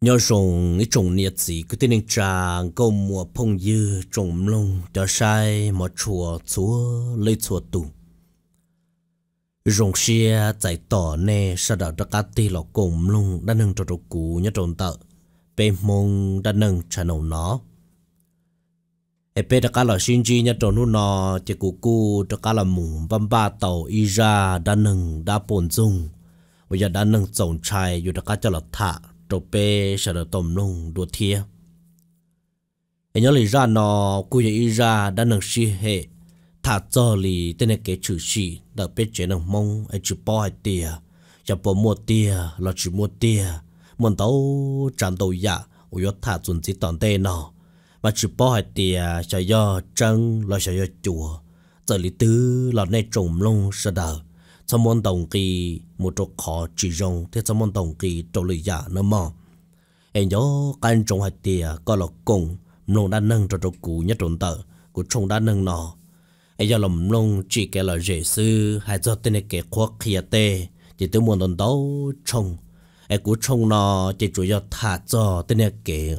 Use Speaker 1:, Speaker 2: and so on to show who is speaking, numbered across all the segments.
Speaker 1: nhớ rồng cái trồng nhiệt gì cứ tên tràng câu mùa phong dư trồng lông cho sai mà chùa, chúa, lấy chùa tù. Rồng xe chạy tỏ nè sao đó đã cắt tì lọ cùng lông đã nâng cho trâu cú nhớ trồng tợ. Bê mông đã nâng trả nấu nó. Ê bê đã cắt lọ xin chi, nhớ trồng nụ nó chỉ cũ cũ đã cắt là mù băm ba tàu, y ra đã nâng đã bồn dung. Bây giờ đã nâng trồng trai, dù đã cắt cho là thả trộp bê sợ được tôm nung đua thia. Em nhớ lì ra nó cú ý ra đã nâng si hệ. Thả cho lì tên này cái chữ si đã bê chế nâng mông ai chữ bỏ hai tia. Chả bỏ mua tia là chữ mua tia. Muốn tàu tràn tàu dạ ủi thả chuẩn chỉ toàn tê nó mà chữ bỏ hai tia cho do trăng là cho do chùa. Giờ lì tứ là này trồng lông sợ đời cho môn đồng kỳ một chỗ khó chỉ dùng thế cho môn đồng kỳ chỗ lì giả nữa mà em nhớ cái trong hạt tiền có là cùng nông đã nâng cho chỗ cũ nhất trốn tờ của trong đã nâng nọ. Em giờ làm nông, chỉ cái là dễ sư hay cho tên cái khoa kia tê. Chỉ tôi muốn đón đấu trong em của trong nó chỉ chủ yếu thả cho tên cái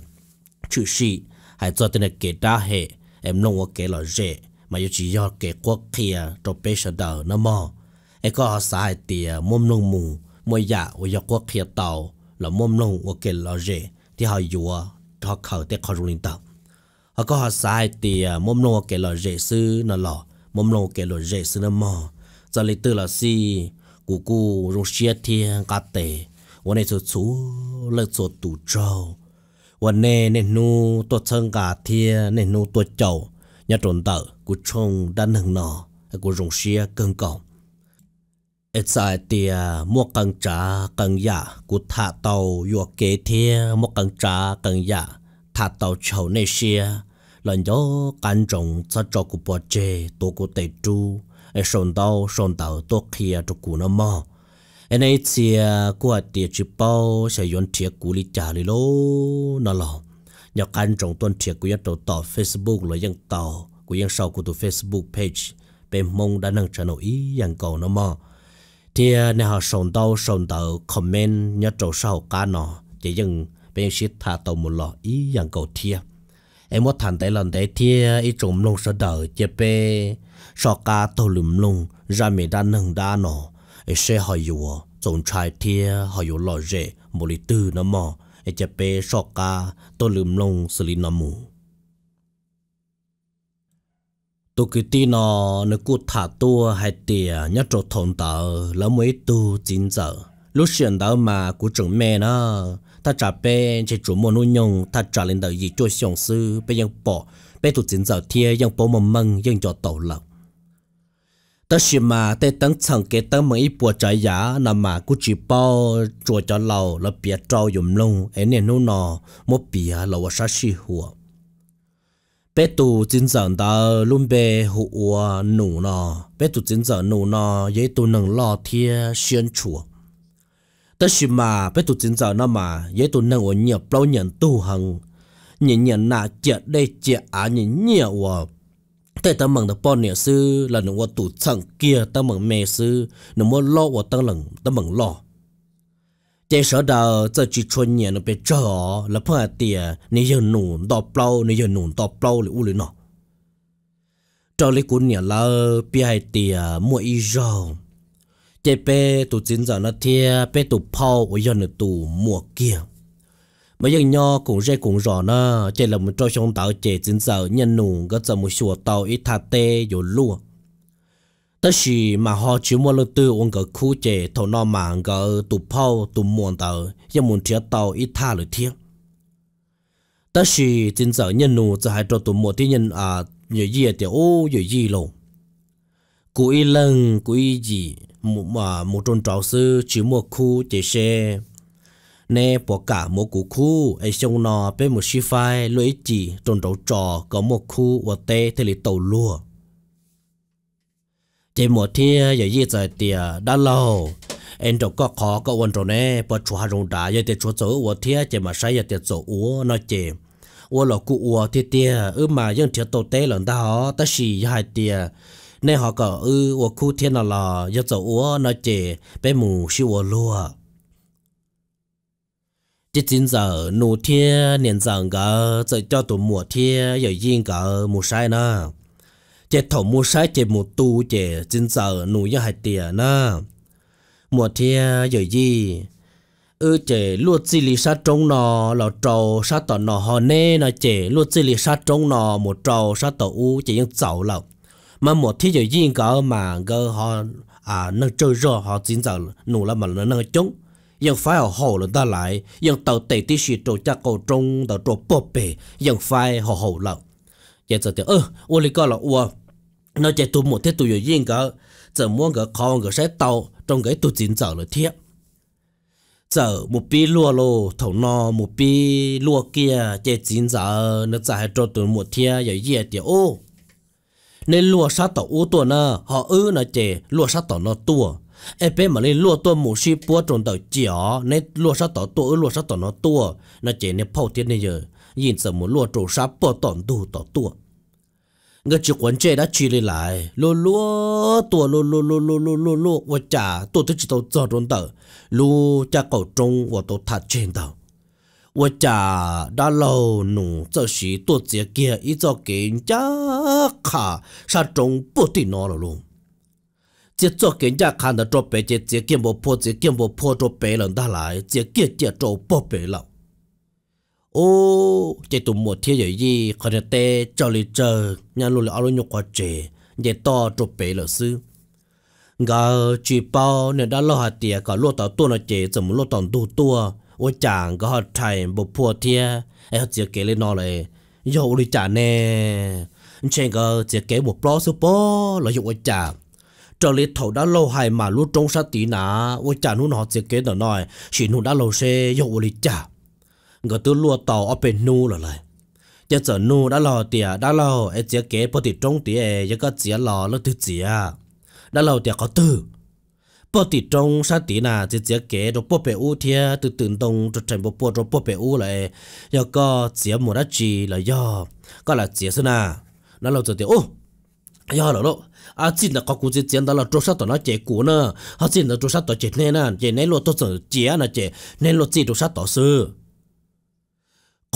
Speaker 1: chữ sĩ hay cho tên cái đa hệ. Em nông cái là dễ mà chỉ do cái khoa kia cho bé sợ đỡ nữa mà ai có sai tiề mồm lông mù môi dạ và giặc quốc kia tàu là mồm lông và kề lò rễ thì họ dùa họ khẩu để họ rung tàu họ có họ sai tiề mồm lông kề lò rễ sư nó lò mồm lông kề lò rễ sư nó mò giờ lấy từ là si cú cú rung xia thiên cá tềวันนี้chú lợi số tủ trâu วันนี้เนี่ยนูตัวเชิงกาเทียเนี่ยนูตัวเจ้าnhà trốn tờ của trông đã nâng nọ của rồng xia cơn còng ít sai tia mua cần trả cần giả của thả tàu yuộc kế thia mua cần trả cần giả thả tàu chầu này xia lần gió cán trọng cho cho của bò chê tổ của tây tru ai sồn tàu sồn tàu tổ kia cho cụ nó mò ai này chia của tia chỉ bao sẽ yon tia cụ lý trả lý lô nó lò nhờ cán trọng tuân tia của yon tàu Facebook là dân tàu của dân sau của tụ Facebook page. Bên mong đã nâng trở nổi ý dân cầu nó mò thì nè họ sồn tàu sồn tàu comment nhớ trâu sau cá nọ. Chỉ dừng bên ship thả tàu một lọ ý dạng cầu thia em muốn thành tại lần đấy thia ý trộm lông sợ đỡ chỉ bê. Sọ cá tàu lùm lông ra mì đa nâng đa nọ. Ấy sẽ hỏi dù à, trộm trai thia hỏi dù lọ rễ, một lý tư nó mò. Ấy chỉ bê, sọ cá tàu lùm lông xử lý nó mù. tôi cứ tin nó nó cút thả tua hay tiề nhất trộn thôn tờ là mấy tu chín giờ lúc xuyên đó mà của trưởng mẹ nó ta trả bé chỉ chủ mua nuôi nhung ta trả lên đời gì cho xong sư bé ยัง bỏ bé tu chín giờ thia ยัง bỏ mầm măng ยัง cho tàu lợn ta chỉ mà tê tăng chẳng cái tăng mấy bùa trái giá nằm mà cũng chỉ bao chùa cho lầu là bịa trâu dùng lông ấy nên nó nọ một bịa làว่า sát sĩ hùa bé tu chính giờ ta luôn bé hụ nụ nọ bé tu chính giờ nụ nọ dễ tu nâng lo thia xuyên chùa. Tất nhiên mà, bé tu chính giờ nó mà, dễ tu nâng ở nhiều bao nhận tu hằng nhìn nhẹ nà chết đây chết á nhìn nhiều wa tại ta mừng được bao nhiêu sư là nó tu chẳng kia ta mừng mẹ sư. Nó muốn lo ở ta lần ta mừng lo chế sở đào giờ chỉ chuyên nghiệp nó bị trở là phải tiền nếu giờ nụ đỏ bao nếu giờ nụ đỏ bao là u lì nọ. Cho lấy cuốn là bị hai tiền mua ít rau. Chế bé tụ chính giờ nó thia bé tụ phao ở giờ nó tụ mua kia. Mà giờ nho cũng dễ cũng rõ nó chế là một trò xong tạo chế chính giờ, nhân nụ có giờ một số tàu, ít thà tê rồi luôn tất sĩ mà họ chỉ muốn lô tư ông cái khu chế thầu nó mà cái tụ phao tụ muôn tàu nhưng muốn chia tàu ít tha lời thiếc tất sĩ chính giờ nhân nụ cho hai trò tụ mua thì nhân à nhiều gì à, thì ô nhiều gì lộ cú lần cú gì một mà một tròn trào sư chỉ mua khu chế xe. Nè, bỏ cả một cú khu ai xong nó bên một shifai lưỡi chỉ tròn trào trò, có một khu và tê thì lì tàu lùa chỉ một thiên giờ gì giờ tiề đã lâu em đâu có khó có quan trọng nè bỏ chùa rung đá giờ tiề chùa chỗ của thiên chỉ mà sai giờ tiề chỗ uo nó chỉ uo là cụ uo tiề tiề ư mà dân thiệt tổ tế lần đó ta xì hai tiề nên họ có ư uo khu thiên là là giờ chỗ uo nó chỉ bé mù siêu uo lúa chỉ chín giờ nụ thiên niệm rằng cả giờ cho tụ mùa thiên giờ yên cả mùa sai nữa chỉ thầu mùa sai chỉ mùa tu chỉ chính giờ nụ giờ hai tiền nè mùa thia giờ gì ư chỉ luộc chỉ lý sát trong nọ là trâu sát tỏ nọ họ nè là chỉ luộc chỉ lý sát trong nọ một trâu sát tỏ u chỉ những dậu lậu mà một thia giờ yên cả mà cái họ à nó chơi rõ họ chính giờ nụ là mà nó nó chống ยังไฟเอาห่อหรือตาไหลยังเต่าเตะที่ชีโตจากโกจงเต่าตัวปอบเปยังไฟห่อห่อเราจะจะเดี๋ยวเออวันนี้ก็ละวัว nó chạy tu một thế tu rồi riêng cả giờ muốn cả con cả sẽ tàu, trong cái tu chín trở là thiệt. Giờ một pi lúa lô thầu no một pi lúa kia, chạy chín trở nó chạy cho tu một thiệt rồi gì thì ô. Nên lúa sát tàu ô tuần nè họ ư nó chạy lúa sát tàu nó tua ai bé mà lên lúa tua một xí búa trong tàu chảo nên lúa sát tàu tua lúa sát tàu nó tua nó chạy nên phao tiết này giờ. Nhìn giờ một lúa trổ sát búa tòn đủ tàu tua 我结婚这到娶里来，落落多落落落落落落，我家多得几多早中的，路家高中我都踏全的，我家大老奴做事多结给一早给人家卡，啥中不得拿了咯。这做给人家看的着白，这这见不破，这见不破，这白人带来，这给这做不白了。ô chế tụ một thiên giới gì có thể tê chờ nhà lùi là alo nhục quá chế dễ to trộp bể lỡ sư gà chỉ bao nên đã lo hạt tiệt cả lúa tàu tua nó chế 怎么 lúa tàu tu tua. Ô chàng có hạt thải bộ phua thiên em chỉ kể lên nó này dầu trả nè. Trên gà chỉ kể một bao số bao là dụ ô chàng trở lại đã lâu hay mà lúa trông sát tí nà. Ô chàng nó họ chỉ kể nó nói chỉ nó đã lâu xe dầu đi trả ngờ tôi lùa tàu ở bên nu rồi lại. Giờ giờ nu đã lò tiệt đã lò ấy chỉ kế bớt thì trong tiệt giờ có chỉ lò nó thứ chỉ à đã lò tiệt có tư. Bớt thì trong sát tí nà chỉ chỉ kế, rồi bớt bể u thiê từ từ đông rồi thành bớt bớt rồi bớt bể u lại. Giờ có chỉ một đã chỉ là do, có là chỉ thế nào nó lò giờ tiệt ô giờ rồi đó à chỉ là có cụ chỉ tiền đó là chỗ sát đó nó chế cú nữa họ chỉ là chỗ sát đó chế nên nè chế nên lo tôi sợ chế nè chế nên lo chỉ chỗ sát đó xưa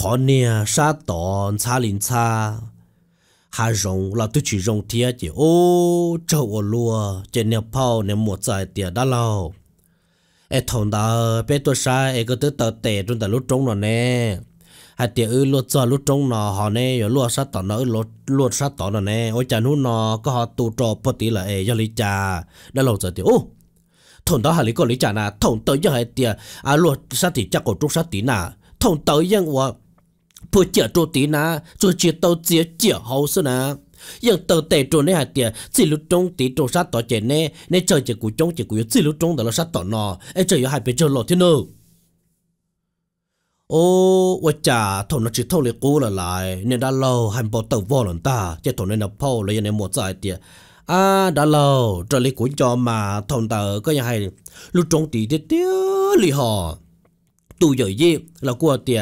Speaker 1: khó nè sa tòn xa linh xa hà rong là tôi chỉ rong thiệt chứ ô châu ô lúa chế nè phao nè một giải tiền đã lâu ai thằng ta bé tôi sa ai có tới tờ tệ trong tại lúc trống rồi nè hai tiệt ư lúa cho lúa trống nọ họ nè rồi lúa sát tỏ nó lúa lúa sát tỏ nó nè ôi chà nút nọ có họ tụ trò bớt tí là ê do lý cha đã lâu rồi tiệt ô thằng đó hà lý có lý cha nà thằng tới giờ hai tiệt à lúa sát thì chắc có trúc sát tí nà thằng tới giờ wa 不解住底呢，就去到解解好是呢。nhưng tờ tệ trụ này hạt tiền chỉ lúc trong tí trụ sát tỏ chén nè nè chờ chỉ cú trong chỉ cú chỉ lúc trong đó là sát tỏ nọ em chờ yếu hai bên chờ lộ thế nữa ô ô chà thằng nó chỉ thâu lấy cú là lại nên đã lâu hành bảo tàu vô ta chứ thằng này nó phô lấy nên một giải tiền à đã lâu trở lấy cú cho mà thằng tờ có nhà hay lúc trong tí tiếc lì họ giờ gì là cua tiền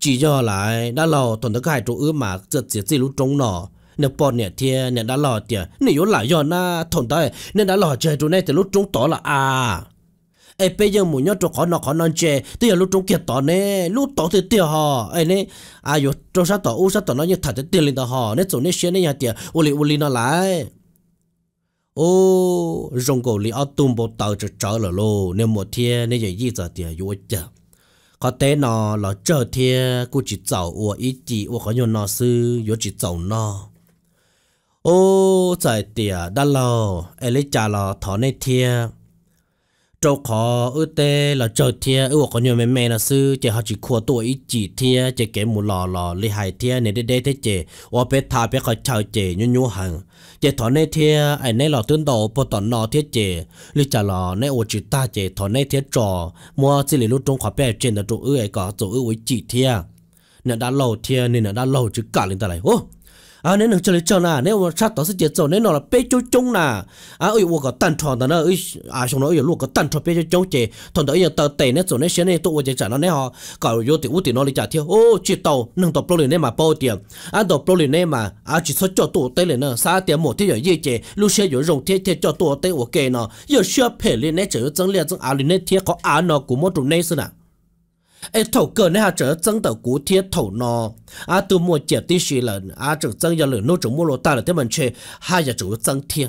Speaker 1: chỉ do lại đã lâu tuần thứ hai chỗ ư mà giật giật gì lúc trống nọ. Nếu bọn nè thì nè đã lâu tiền nếu lại do na thầu tờ nên đã lâu chơi chỗ này thì lúc trống tỏ là à. Ai bây giờ muốn nhớ chỗ khó nó khó non chè bây giờ lúc trống kia tỏ nè. Lúc tỏ thì tiệt họ ai nè. À yếu chỗ sát tỏ, u sát tỏ nó như thật thì tiệt lên tỏ họ nè, chỗ nè xe nè nhà tiền u li u li nó lại. Ô rong cổ li ở tung bộ tàu trở trở là lô. Nếu một thiên nên giờ gì giờ tiền yếu chờ có té nó là chờ thiên cô chỉ giàu u ý chỉ u có nhon nó sư yếu chỉ giàu nó ô trời tiền đã lâu ai lấy trả lò, thỏ nè thiên châu khó ư tê là chờ thia ư có nhiều mẹ mẹ là sư chỉ họ chỉ khua tuổi ít chỉ thia chỉ kể một lò lò li hai thia này để để thế chỉ và bé thà bé khỏi chờ chỉ nhu nhu hàng chỉ thọ này thia anh này là tương đầu bộ tận nọ thế chỉ li trả lò này ô chỉ ta chỉ thọ này thia trò mua chỉ li lúc trong khóa bé trên là chỗ ư ấy có chỗ ư với chỉ thia nên đã lâu thia nên đã lâu chứ cả lên ta lại ô à nên được chơi chơi nà nếu mà sát đó sẽ chết rồi, nên nó là bé chỗ chung nà à ơi wo có tàn tròn đó nó ơi à xong nó ơi lu có tàn tròn bé chỗ chung chè thằng đó giờ tờ tệ nên rồi, nên xem nên tụ wo chơi trả nó nên họ. Cả vô thì u thì nó đi trả thiếu ô chỉ tàu, nâng tàu problem nên mà bao tiền. À tàu problem nên mà à chỉ số cho tụ tệ lên nó sa tiền một thế rồi dễ chè lúc xe rồi rồng thế thế cho tụ tệ ok kề nó giờ xe phải lên nên chữ 增 lên 增 à lên nên thế, có à nó cũng một trụ nên sao nào ai thầu này ha trở chân tàu cú thiết nó à từ mua chè tí xì lần à trở chân giờ lửa nô chủ mua lô ta là thế mình chơi hai giờ chủ chân thiên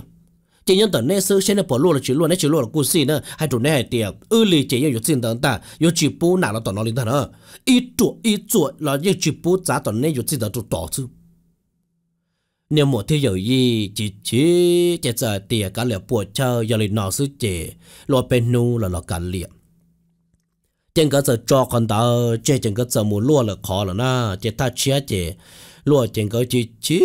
Speaker 1: chỉ nhân tận nay sư sẽ là bỏ lô là chỉ lô nè chỉ lô là cú xì nữa hai chủ này hai tiệt ư lì chỉ yêu ta chỉ nào là tờ nó linh thần nữa ít chuột ít chuột là yêu chỉ bù giá tờ nè yêu tin tờ chứ nếu một thế giới gì, chỉ chỉ chỉ giờ tiệt cả lẽ bùa chờ giờ lì nọ sư chỉ lo bên nu là lo cả liệm chân cái giờ cho con ta chơi chân cái giờ muốn lúa là khó là na. Chơi ta chia chơi lúa chân cái chỉ chỉ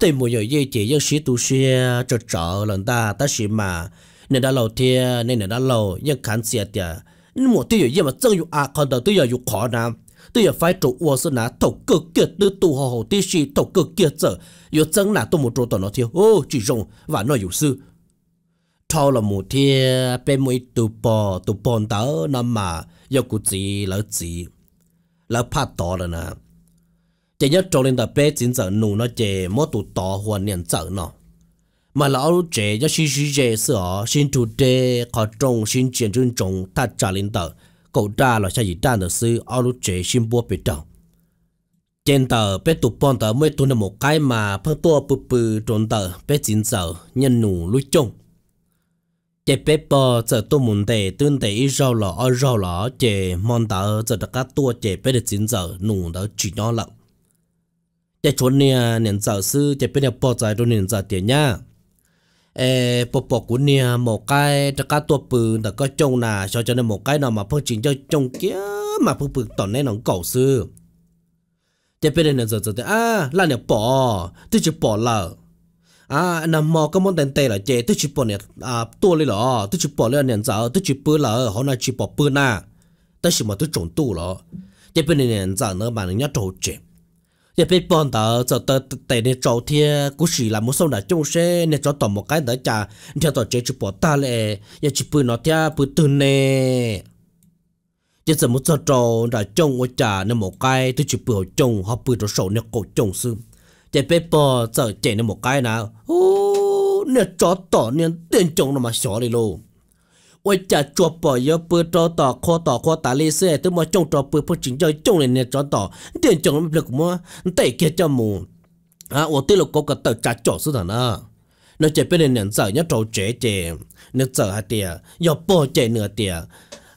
Speaker 1: tới một giờ gì chỉ những sĩ tu sĩ cho trợ lần ta ta sĩ mà. Nên đã lâu thì nên đã lâu nhưng khán giả thì một thế gì mà chân yêu à con ta tôi giờ yêu khó na. Tôi giờ phải trụ uo sư na, thầu cực kiệt đưa tu hồ hồ tí sĩ thầu cực kiệt giờ. Yêu chân là tôi một chỗ tao nó thiếu ô, chỉ rong và nó yêu sư. Thâu là một thiên bên mỗi tụ bò tụ bòn tớ nó mà yêu cụ gì lỡ chỉ lỡ phá to rồi nè chỉ nhớ trâu lên tập bé chính giờ nụ nó chè mỗi tụ to hoàn niệm giờ nó mà lão trẻ cho xí xí trẻ sửa xin chủ đề khó trông xin chuyển chân trông ta trả lên tờ cậu ta là sao gì ta được sư ao lúc trẻ xin bua bị đầu trên tờ bé tụ bọn tờ mới tụ được một cái mà phân tua bự bự trốn tờ bé chính giờ nhân nụ lui trông chế bé bò giờ tôi muốn để tương để ít rau lọ ở rau lọ chế món đó giờ tất cả tua chế bé được chín giờ nụ đó chỉ nhau lận chế chuẩn nè nên giờ sư chế bé được bò giờ đôi nên giờ tiền nhá ê bò bò của nè một cái tất cả tua bự đã có trông nà cho cho nên một cái nào mà phong trình cho trông kia, mà phong bự tỏn nên nó cầu sư chế bé nên giờ giờ à là nè bỏ tôi chỉ bỏ lợ à nằm mò cái món tên tê là chè tôi chỉ bỏ nè. À tua lên lọ tôi chỉ bỏ lên nền giờ dạ, tôi chỉ bơ là họ nói chỉ bỏ bơ na. Tôi chỉ mà tôi trộn tu lọ. Chè bên này nền giờ dạ, nó mà nó nhớ trộn chè. Chè bên bọn tờ giờ tờ tê nè trộn thiê cú chỉ là muốn xong đã chung xe nè, cho tỏ một cái đỡ chà. Theo tờ chè chỉ bỏ ta lệ. Dạ, giờ chỉ bơ nó theo bơ tư nè. Chỉ giờ muốn cho trộn là trộn ở chà, nè, một cái tôi chỉ bơ trộn họ bơ trộn sầu nè, cổ trộn xương để bé bò giờ chạy nó một cái nào ô nè chó tỏ nè tiền chồng nó mà xỏ đi luôn. Ôi chả chua bò yếu bơ cho tỏ khó tỏ khó tả lì xe tôi mà trông cho bơ bơ chính cho trông này nè chó tỏ. Tiền chồng nó được mua tẩy kia cho mù. À tôi tiêu lục có cái tờ trả chỗ sự thằng à nó chạy bên này giờ nhá trâu chế chế nó giờ hạt tiền yếu bò chạy nửa tiền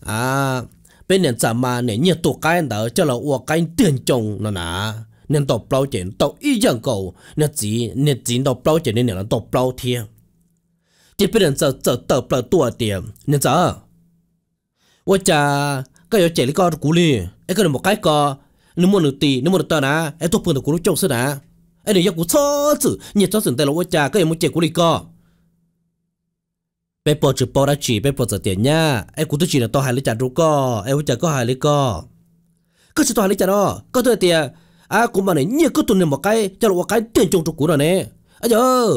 Speaker 1: à bên này giờ mà này nhiều tổ cái đó, cho là uo cái tiền chồng nó nà nên tàu bao tiền tàu ý dạng cầu nên chỉ nên chỉ tàu bao tiền nên là tàu bao thiên chỉ biết là giờ giờ tàu bao tua tiền nên giờ 我家个有这里个鼓励，一个人冇改个，你莫能地，你莫能到哪，哎，多半的鼓励种是哪，哎，你要鼓错字，你早晨带了我家个有冇这鼓励个。bé bỏ chữ bỏ đã chỉ bé bỏ giờ tiền nha em cũng tôi chỉ là to hai lý trả đúng co em chả có hai lý co có chỉ to hai lý trả đó có tôi tiền à cũng mà này nhiều cái tuần này một cái cho là một cái tiền trồng trồng cũ rồi nè. À giờ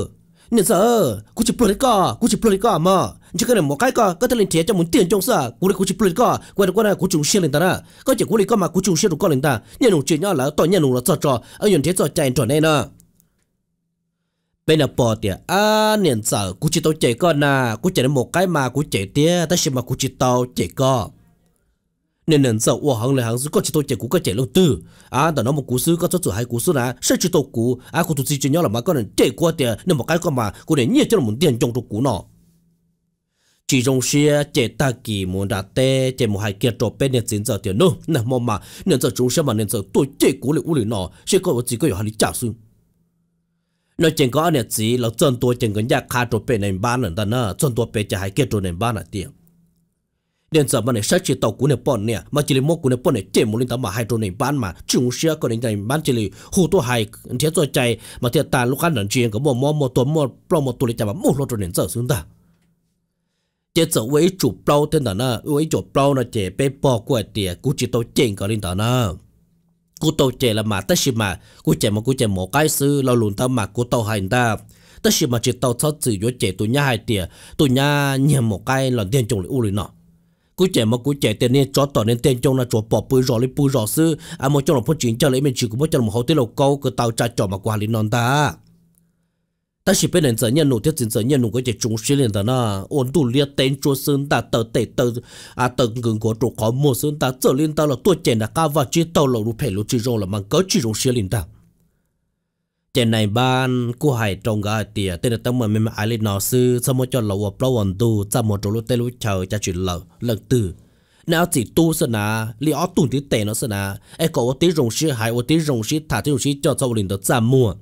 Speaker 1: nè giờ cũng chỉ plug đi co cũng chỉ plug đi co mà. Chỉ cái này một cái co có thể lên thiệt cho muốn tiền trồng sa, cũng là cũng chỉ plug đi co quay được qua này cũng trồng xe lên ta nè có chỉ cũng đi co mà cũng trồng xe được co lên ta. Nhà nông chuyện nhỏ là tỏi nhà nông là cho cho ở nhận thiệt cho chạy tròn này nè. Bên là bỏ tiền à nên giờ cũng chỉ tao chạy con nà cũng chạy một cái mà cũng chạy tiệt ta xem mà cũng chỉ tao chạy con nên nên sau wow hàng này hàng số có chỉ tôi chạy cú có chạy lâu tư. À đó nó một cú sư có cho chủ hai cú sư là sẽ chỉ tôi cú. À cú tôi chỉ cho nhau là mà có nên chạy qua tiền. Nên một cái con mà, cú để nhét cho một tiền trong tôi cú nọ. Chỉ trong xe chạy ta kỳ muốn đặt tê chạy một hai kia trộn bên nên tiền giờ tiền nữa nè mà mà nên giờ trong xe mà nên giờ tôi chạy cú lại u lại nọ. Sẽ có một chỉ có hàng đi trả xuống. Nó chỉ có anh chỉ là chân tôi chỉ cần nhà khá trộn bên này bán nữa ta nè. Chân tôi bên chạy hai kia trộn này bán là tiền nên giờ mà này chỉ tàu của này bọn nè mà chỉ là một của này bọn này chế một linh tám mà hai trâu này bán mà. Chúng sẽ có đến này bán chỉ là hồ tô hai thế rồi chạy. Mà thiệt ta lúc ăn lần chuyện có một một một tuần một bao một tuần chạy mà một lô trâu này giờ xuống ta. Chế giờ với chủ bao tên đó nè với chủ bao là chế bé bò của tiệt cú chỉ tàu chèn có linh tàu nè cú tàu chèn là mà tất nhiên mà cú chèn mà cú chèn một cái sư lâu lùn tao mà cú tàu hành ta. Tất nhiên mà chỉ tàu thoát chỉ vô chèn tụi nhà hai tiệt, tụi nhà nhầm một cái lần tiền trồng lại u linh nọ cú trẻ mà cú trẻ tiền nên cho tỏ nên tên trong là cho bỏ bùi rõ lấy bùi rõ sư. À một trong là phong chính cho lấy mình chỉ cũng một trong một hậu tiết lầu câu, cứ tao trả trò mà qua lý non ta. Ta chỉ bên này giờ nhân nụ thiết giờ nhân nụ cái chỉ trung sĩ liền đó na. Ổn đủ liệt tên chúa sơn ta, tờ tệ tờ à tờ ngừng của trụ khó mua sơn ta. Trở lên ta là tôi chèn là cao và chỉ tàu lẩu phải lũ chỉ rồi là mang cớ chỉ trung sĩ liền ta trên này ban cô hải trong gà tiề tên là tâm mà mình ai lên nó sư sao mà cho lẩu ở bao ẩn tu cho một chỗ lũ tên lũ chờ cha chuyện lẩu lần từ nếu chỉ tu sơn na li ở tu tí tệ nó sơn na ai e có tí rồng sư hải ở tí rồng sư thả tí rồng sư cho sau liền đó ra mua.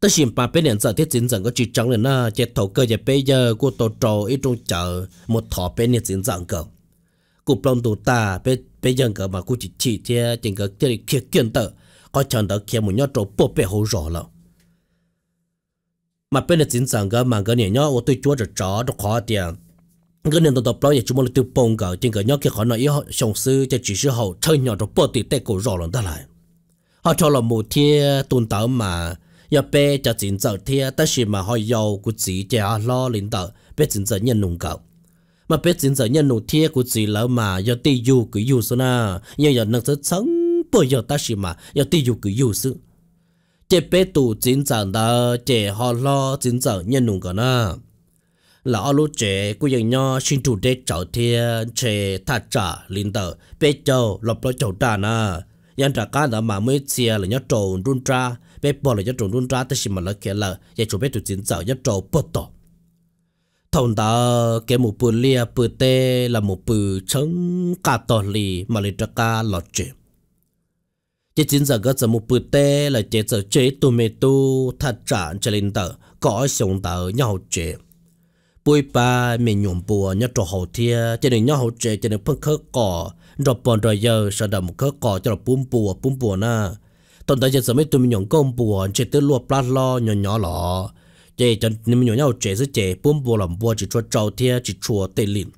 Speaker 1: Ta xin bà bên nhận giờ thiết chính rằng có chỉ trắng là na chết thầu cơ giờ bây giờ của tổ trò ít trong chợ, một thọ bên nhận chính rằng cơ cụ plong tụ ta bên bên giờ cơ mà cụ chỉ chỉ thế chính cái thế kia kiên tờ có chẳng đó kia một nhớ trộn bộ bể hồ rõ lắm. Mà bên là chính rằng cái mà cái này nhớ, ô, tôi chúa được chó được khó tiền. Cái này tôi tập lâu chúng mình tiêu bông cả trên cái nhớ kia khó nói yếu sống sư, cho chỉ sư hậu, chơi nhỏ được bộ tiền tệ cổ rõ lắm ta lại. Họ cho là một thiên tuần tao mà giờ bé cho chính giờ thiên tất nhiên mà họ giàu của chỉ cho lo lính tờ bé chính giờ nhân nung cậu. Mà bé chính giờ nhân nung thiên của chỉ lỡ mà giờ tiêu du cứ du số na giờ giờ năng rất sống bởi giờ ta xì mà giờ ti dù cứ dù sự chế bé tù chính giản đó chế họ lo chính giản nhân nùng cả na. Là ở lúc chế cứ giờ nhau xin chủ đề cháu thiên chế thà trả linh tử, bé cháu lập lo cháu trả na. Nhân trả cá đó mà mới chia là nhau trộn run ra bé bỏ là nhau trộn run ra ta xì mà là kia là giờ chủ bé tù chính giản nhau trộn bớt tỏ thông đó cái một bự lia bự tê là một bự trứng cá tỏi lì mà lấy trả cá lọt chuyện chế chính giờ gỡ giờ một bữa tê là chế giờ chế tu mê tu thật trạng cho lên tờ, có sống tờ nhau chế bùi ba, mình nhuộm bùa nhớ trò hậu thia, cho nên nhau hậu chế cho nên phân khớ cỏ. Rồi bọn rồi giờ, sợ đầm khớ cỏ, cho nó bùm bùa bùm bùa na. Tồn tại giờ mấy tụi mình nhọn công bùa chế tới lùa plat lo, nhỏ nhỏ lọ. Chế cho nên mình nhọn nhau chế sẽ chế bùm bùa làm bùa, chỉ cho trâu thia, chỉ chùa tê linh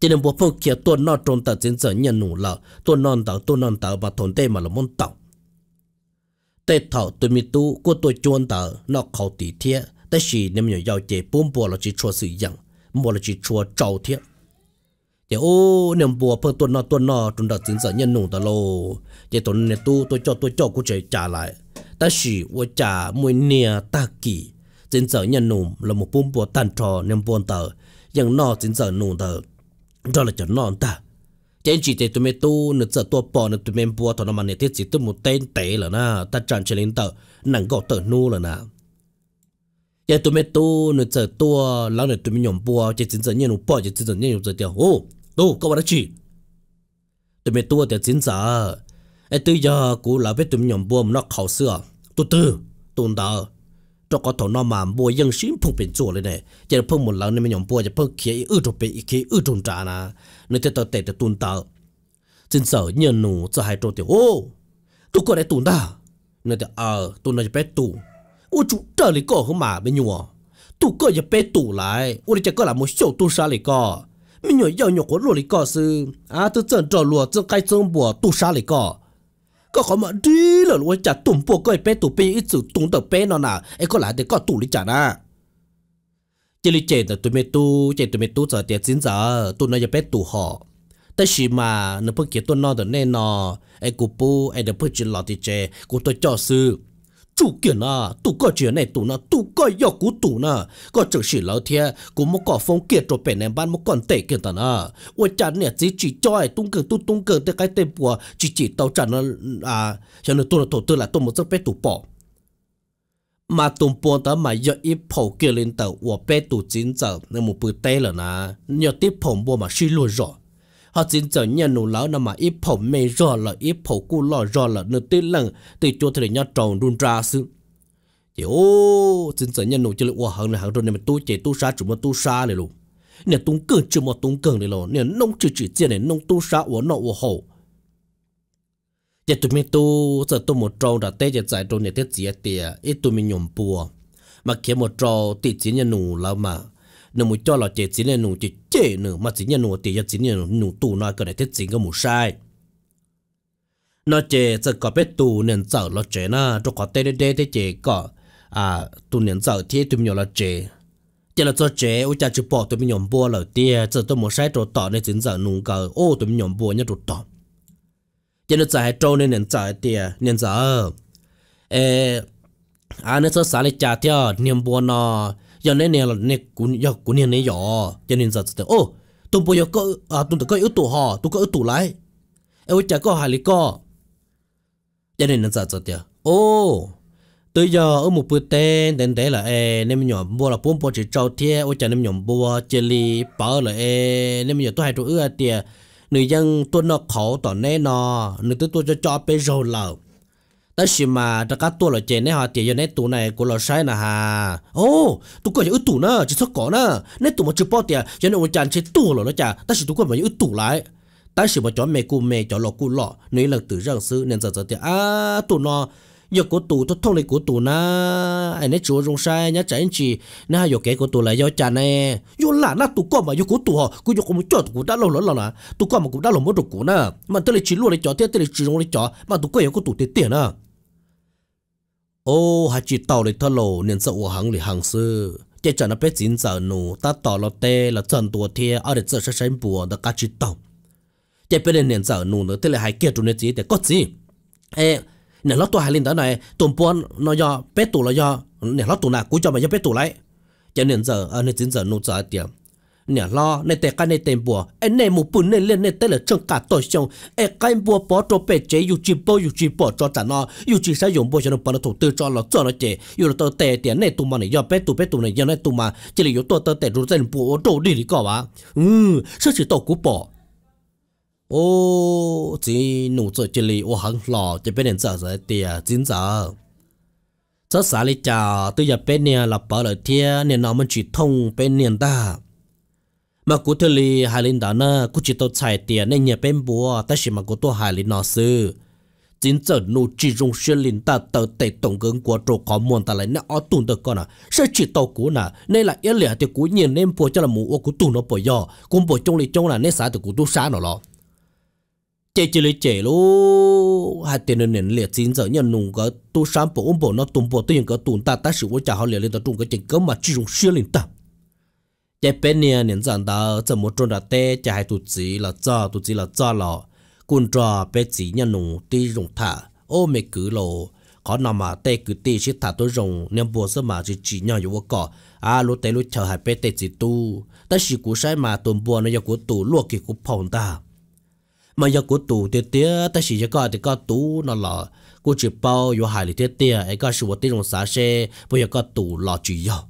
Speaker 1: chỉ nên bố phong kia tuôn non trôn tờ chiến sở nhân nụ lợ tuôn non tờ tuôn non tờ và thốn tê mà là môn tàu tê thảo tuôn mi tu của tôi chuôn tờ nó khẩu tỷ thiê tê xì nêm nhỏ giao chế bốn bùa là chỉ chua sự dặn bùa là chỉ chua trâu thiê chỉ ô nêm bùa phong tuôn non tuôn non trôn tờ chiến sở nhân nụ tờ lô chỉ tuôn nè tu tôi cho tôi cho của trời trả lại. Tê xì ô trả mùi nè ta kỳ chiến sở nhân nụ là một bốn bùa tàn trò nêm buồn tờ nhưng nó chiến sở nụ tờ đó là cho non ta. Trên chỉ để tụi mình tu nữa giờ tua bỏ nữa tụi mình bùa thằng mà này thiết chỉ tụi một tên tệ là na, ta chẳng chơi lên tờ, nặng gọt tờ nu là na. Giờ tụi mình tu nữa giờ tua lão nữa tụi mình nhổm bùa chỉ chính giờ nhân nụ bỏ chỉ chính giờ nhân giờ tiêu ô đâu có bao chi tụi mày tua để chính giờ. Ấy từ giờ cú là biết tụi mình nhổm bùa nó khẩu sữa tu tư tuần đó cho có thổ nó mà bùa dân xin phong bình chùa lên này chỉ là phong một lần nên mình nhom bùa chỉ phong kia ư trong bị kia ư trong trà na nên thế tao tệ tao tuần tao chính giả nhân nụ cho hai chỗ tiểu ô tôi có để tuần ta nên tới ờ tuần nó chỉ biết tu ô chú trở lại có không mà bên nhau tu có chỉ bé tu lại ô đi chỉ có là một số tu sa lại có mình nhớ yêu nhớ của lúa lại cỏ sư à tôi chân trò lúa chân cái chân bùa tu sa ก็ขอมาดีเลยว่าจะตุ่มพวกก้อยเป้ตุ่เปีอิสุตุ่มเตอเป้นอน่ะไอ้ก็หลายเด็กก็ตุ่ลิจานะเจลิเจนตัวเมตุเจตัวเมตุจะเตี้ยจินจะตุ่นจะเป้ตุ่ห่อแต่ชีมาเนื้อเพื่อเกี่ยตัวนอนเดแน่นอนไอ้กูปูไอ้เด็กเพื่อจินหลอดติเจกูตัวเจ่อซื้อ chủ kiện à tụ có chuyện này tụ nó tụ có yêu cú tụ nó có chữ sĩ lão thia cú một cỏ phong kiệt rồi bể này ban một con tệ kiện ta nó ôi chả nè chỉ chỉ cho ai tung cờ tu tung cờ tới cái tên bùa chỉ chỉ tàu chả nó à cho nên tôi là tổ tư là tôi một giấc bé tụ bỏ mà tụm buồn ta mà giờ ít phổ kia lên tàu của bé tụ chín giờ nên một bữa tê là na nhờ tiếp phồng bùa mà suy luôn rồi họ chính giờ nhà nụ lão nằm mà ít phổ mê rõ là ít phổ cu lò rõ là nửa tí lần từ chỗ thì nhà tròn đun ra sư. Thì ô, xin trở nhà nụ chỉ là hoa hơn là hàng rồi này mà tu chế tu sa chủ mà tu sa này luôn nè tung cơn chưa mà tung cơn này luôn nè nông chỉ chỉ tiền này, nông tu sa của nọ của hậu giờ tụi mình tu, giờ tu một trâu đã tê giờ giải trâu này tết gì tiệt ít tụi mình nhom bùa. Mà kia một trâu tịt chỉ nhà nụ lão mà nếu muốn cho là chế chỉ nên nụ chỉ chế nữa mà chỉ nhận nụ thì giờ chỉ là nụ tù nó cái này thiết chính cái mù sai. Nó chế giờ có biết tù nên giờ là chế na cho có tê tê tê chế có à tù nên giờ thì tụi mình là chế chế là cho chế ôi cha chỉ bỏ tụi mình nhom bùa là tia giờ tôi mù sai cho tỏ nên chính giờ nụ cờ, ô tụi mình nhom bùa nhá tụt tỏ. Chế là giờ hai trâu nên nên giờ tia, nên giờ ê à nếu sơ xả lại trả theo, niềm buồn nó giờ nên nè là nè cũng giờ cũng nè nè giờ cho nên giờ tự ô, tôi bây giờ có à tôi có yếu tố họ tôi có yếu tố lại em chả có hài lý co. Cho nên nó giờ giờ tự ô tôi giờ ở một bữa tên đến đấy là em nên nhỏ mua là bốn bộ chỉ trâu thiê ô chả, nên nhỏ mua chỉ lì bảo là em nên nhỏ tôi hay tôi ưa tiệt người dân tôi nó khổ tỏ nè nọ người tôi tôi cho cho bé rồi lợp ta xí mà ta cá tua là chén này họ tiền cho nè tủ này của là sai nè hà. Ô tụ có những tủ nữa chỉ số có nữa nè tủ mà chưa bao tiền à, cho nên ông chàng chỉ tụ rồi đó chả ta chỉ tụ mà những tủ lại. Ta chỉ mà cho mẹ cô mẹ cho lọ cô lọ. Nếu là từ rằng sư nên giờ giờ tiền à tụ nó giờ của tụ tôi thông lịch của tụ na anh ấy chúa rong sai, nhá chả anh chị. Na giờ cái của tụ là do chàng này giờ là na tụ coi mà giờ của tụ họ. Cũng giờ cũng cho tụ đã lâu lâu là tụ coi mà cũng đã lâu mất được cũ na mà tôi lại chỉ luôn lấy cho tiền tôi lại chỉ rong lấy cho mà tụ coi giờ của tụ tiền tiền à ô, hai chỉ tàu để thua lỗ nên sợ hàng lì hàng sư. Chỉ cho nó biết chính giờ nụ ta tỏ lo tê là chân tua thia ở để giờ sẽ sinh bùa đã cá chỉ tàu chỉ biết nên giờ nụ nữa, thế là hai kia tụi nó chỉ để có gì? Ê, nè, lót tua hai linh đó này tụm buôn nó do bé tụ là do, nè, lót tụ nào cũng cho mày do bé tụ lại cho nên giờ à, ở nên chính giờ nụ giờ tiệm nè lo, nè tè cái nè tè bùa. Em nè mù bùn nè lên nè tè là chân cả tổ xong. Em cái bùa bỏ cho bé chế yêu chỉ bỏ yêu chỉ bỏ cho trả nó yêu chỉ sẽ dùng bùa cho nó bỏ nó thủ tư cho nó cho nó chế yêu là tờ tệ tiền nè tụ mà này do bé tụ bé tụ này do nè tụ mà. Chỉ là yêu tờ tờ tè rồi dân bùa đồ đi đi có mà ừ sao chỉ tàu cú bỏ ô chỉ nụ cho chỉ là ô hăng lò chỉ bên này giờ giờ tiền chính giờ cho xã lý chào tôi giờ bên này là bỏ lại thiên nên nó mình chỉ thông bên này ta mà cụ thể là hai linh đó nè, cụ chỉ tao xài tiền nên nhà bên bùa ta chỉ mà cụ tôi hai linh nó sư. Chính giờ nụ chỉ dùng xuyên linh ta tờ tệ tổng gần của trò có muốn ta lại nó ở tuần được con à. Sẽ chỉ tao cú nè, nên là yên lẻ thì cú nhìn nên bùa cho là mù ô cú tuần nó bỏ do cũng bỏ trong lì trong là nên xã thì cú tu xã nó lo chế chỉ lì chế lô hai tiền nên liệt chính giờ nhận nung cái tu sáng bộ ông bộ nó tung bộ tiền cái tuần ta ta sử dụng trả họ lẻ lên tập trung cái chính cấm mà chỉ dùng xuyên linh ta chế bên nè nên rằng đó giờ một trôn đã tê, chả hai tụt chỉ là cho, tụt chỉ là cho lọ. Cun trò, bé chỉ nhà nụ ti rồng thả. Ô, mẹ cứ lộ có nằm mà tê cứ ti chỉ thả tôi rồng nên bùa sơ mà chỉ chỉ nhà yếu cỏ. À lúc tê lúc chờ hai bé tê chỉ tu. Ta chỉ cú sai mà tuần bùa nó giờ cú tù luộc kì cú phòng ta. Mà giờ cú tù tê tê ta chỉ giờ có thì có tu nó lọ. Cú chỉ bao yếu hại thì tê tê ấy có sự vật tê rồng xá xe bây giờ có tù lọ chỉ yếu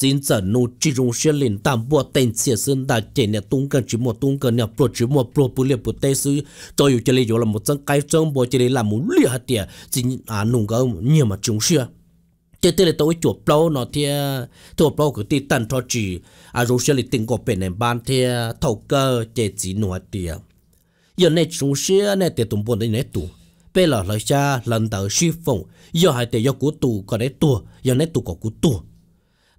Speaker 1: chính giờ nô chỉ dùng xe lên tạm bộ tên xe sơn đã chạy nhà tung cần chỉ một tung cần nhà pro chỉ một pro bù liệp bù tê sư cho dù chỉ lấy là một chân cái chân bộ chỉ lấy làm một liệp hạt tiền chính à nung cái nhiều mà chúng xe chỉ tê là tôi chuột bao nó thì chuột bao cái tê tận cho chỉ à dùng xe lên tình của bên này ban thì thầu cơ chỉ chỉ nua tiền giờ này chúng xe này tiền tung bộ này này tụ bây giờ lời cha lần đầu suy phong giờ hai tiền giờ của tụ có đấy tụ giờ này tụ có của tụ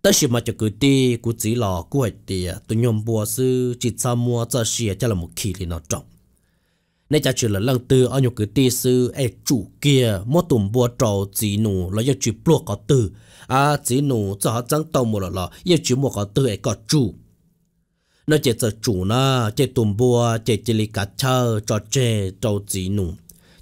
Speaker 1: tất nhiên mà cho cứ đi cứ chỉ là cứ hay đi tôi nhom bùa sư chỉ sao mua cho xìa cho là một kỳ thì nó trọng. Nên cha chỉ là lần từ ở nhiều cứ đi sư ai chủ kia, mua tụm bùa trầu, chỉ nụ là yêu chỉ bùa có từ. À chỉ nụ, cho họ trắng tàu một là là yêu chỉ mua có từ ai có chủ. Nó chỉ cho chủ na chỉ tụm bùa chỉ chỉ lì cả chờ cho chè trầu chỉ nụ.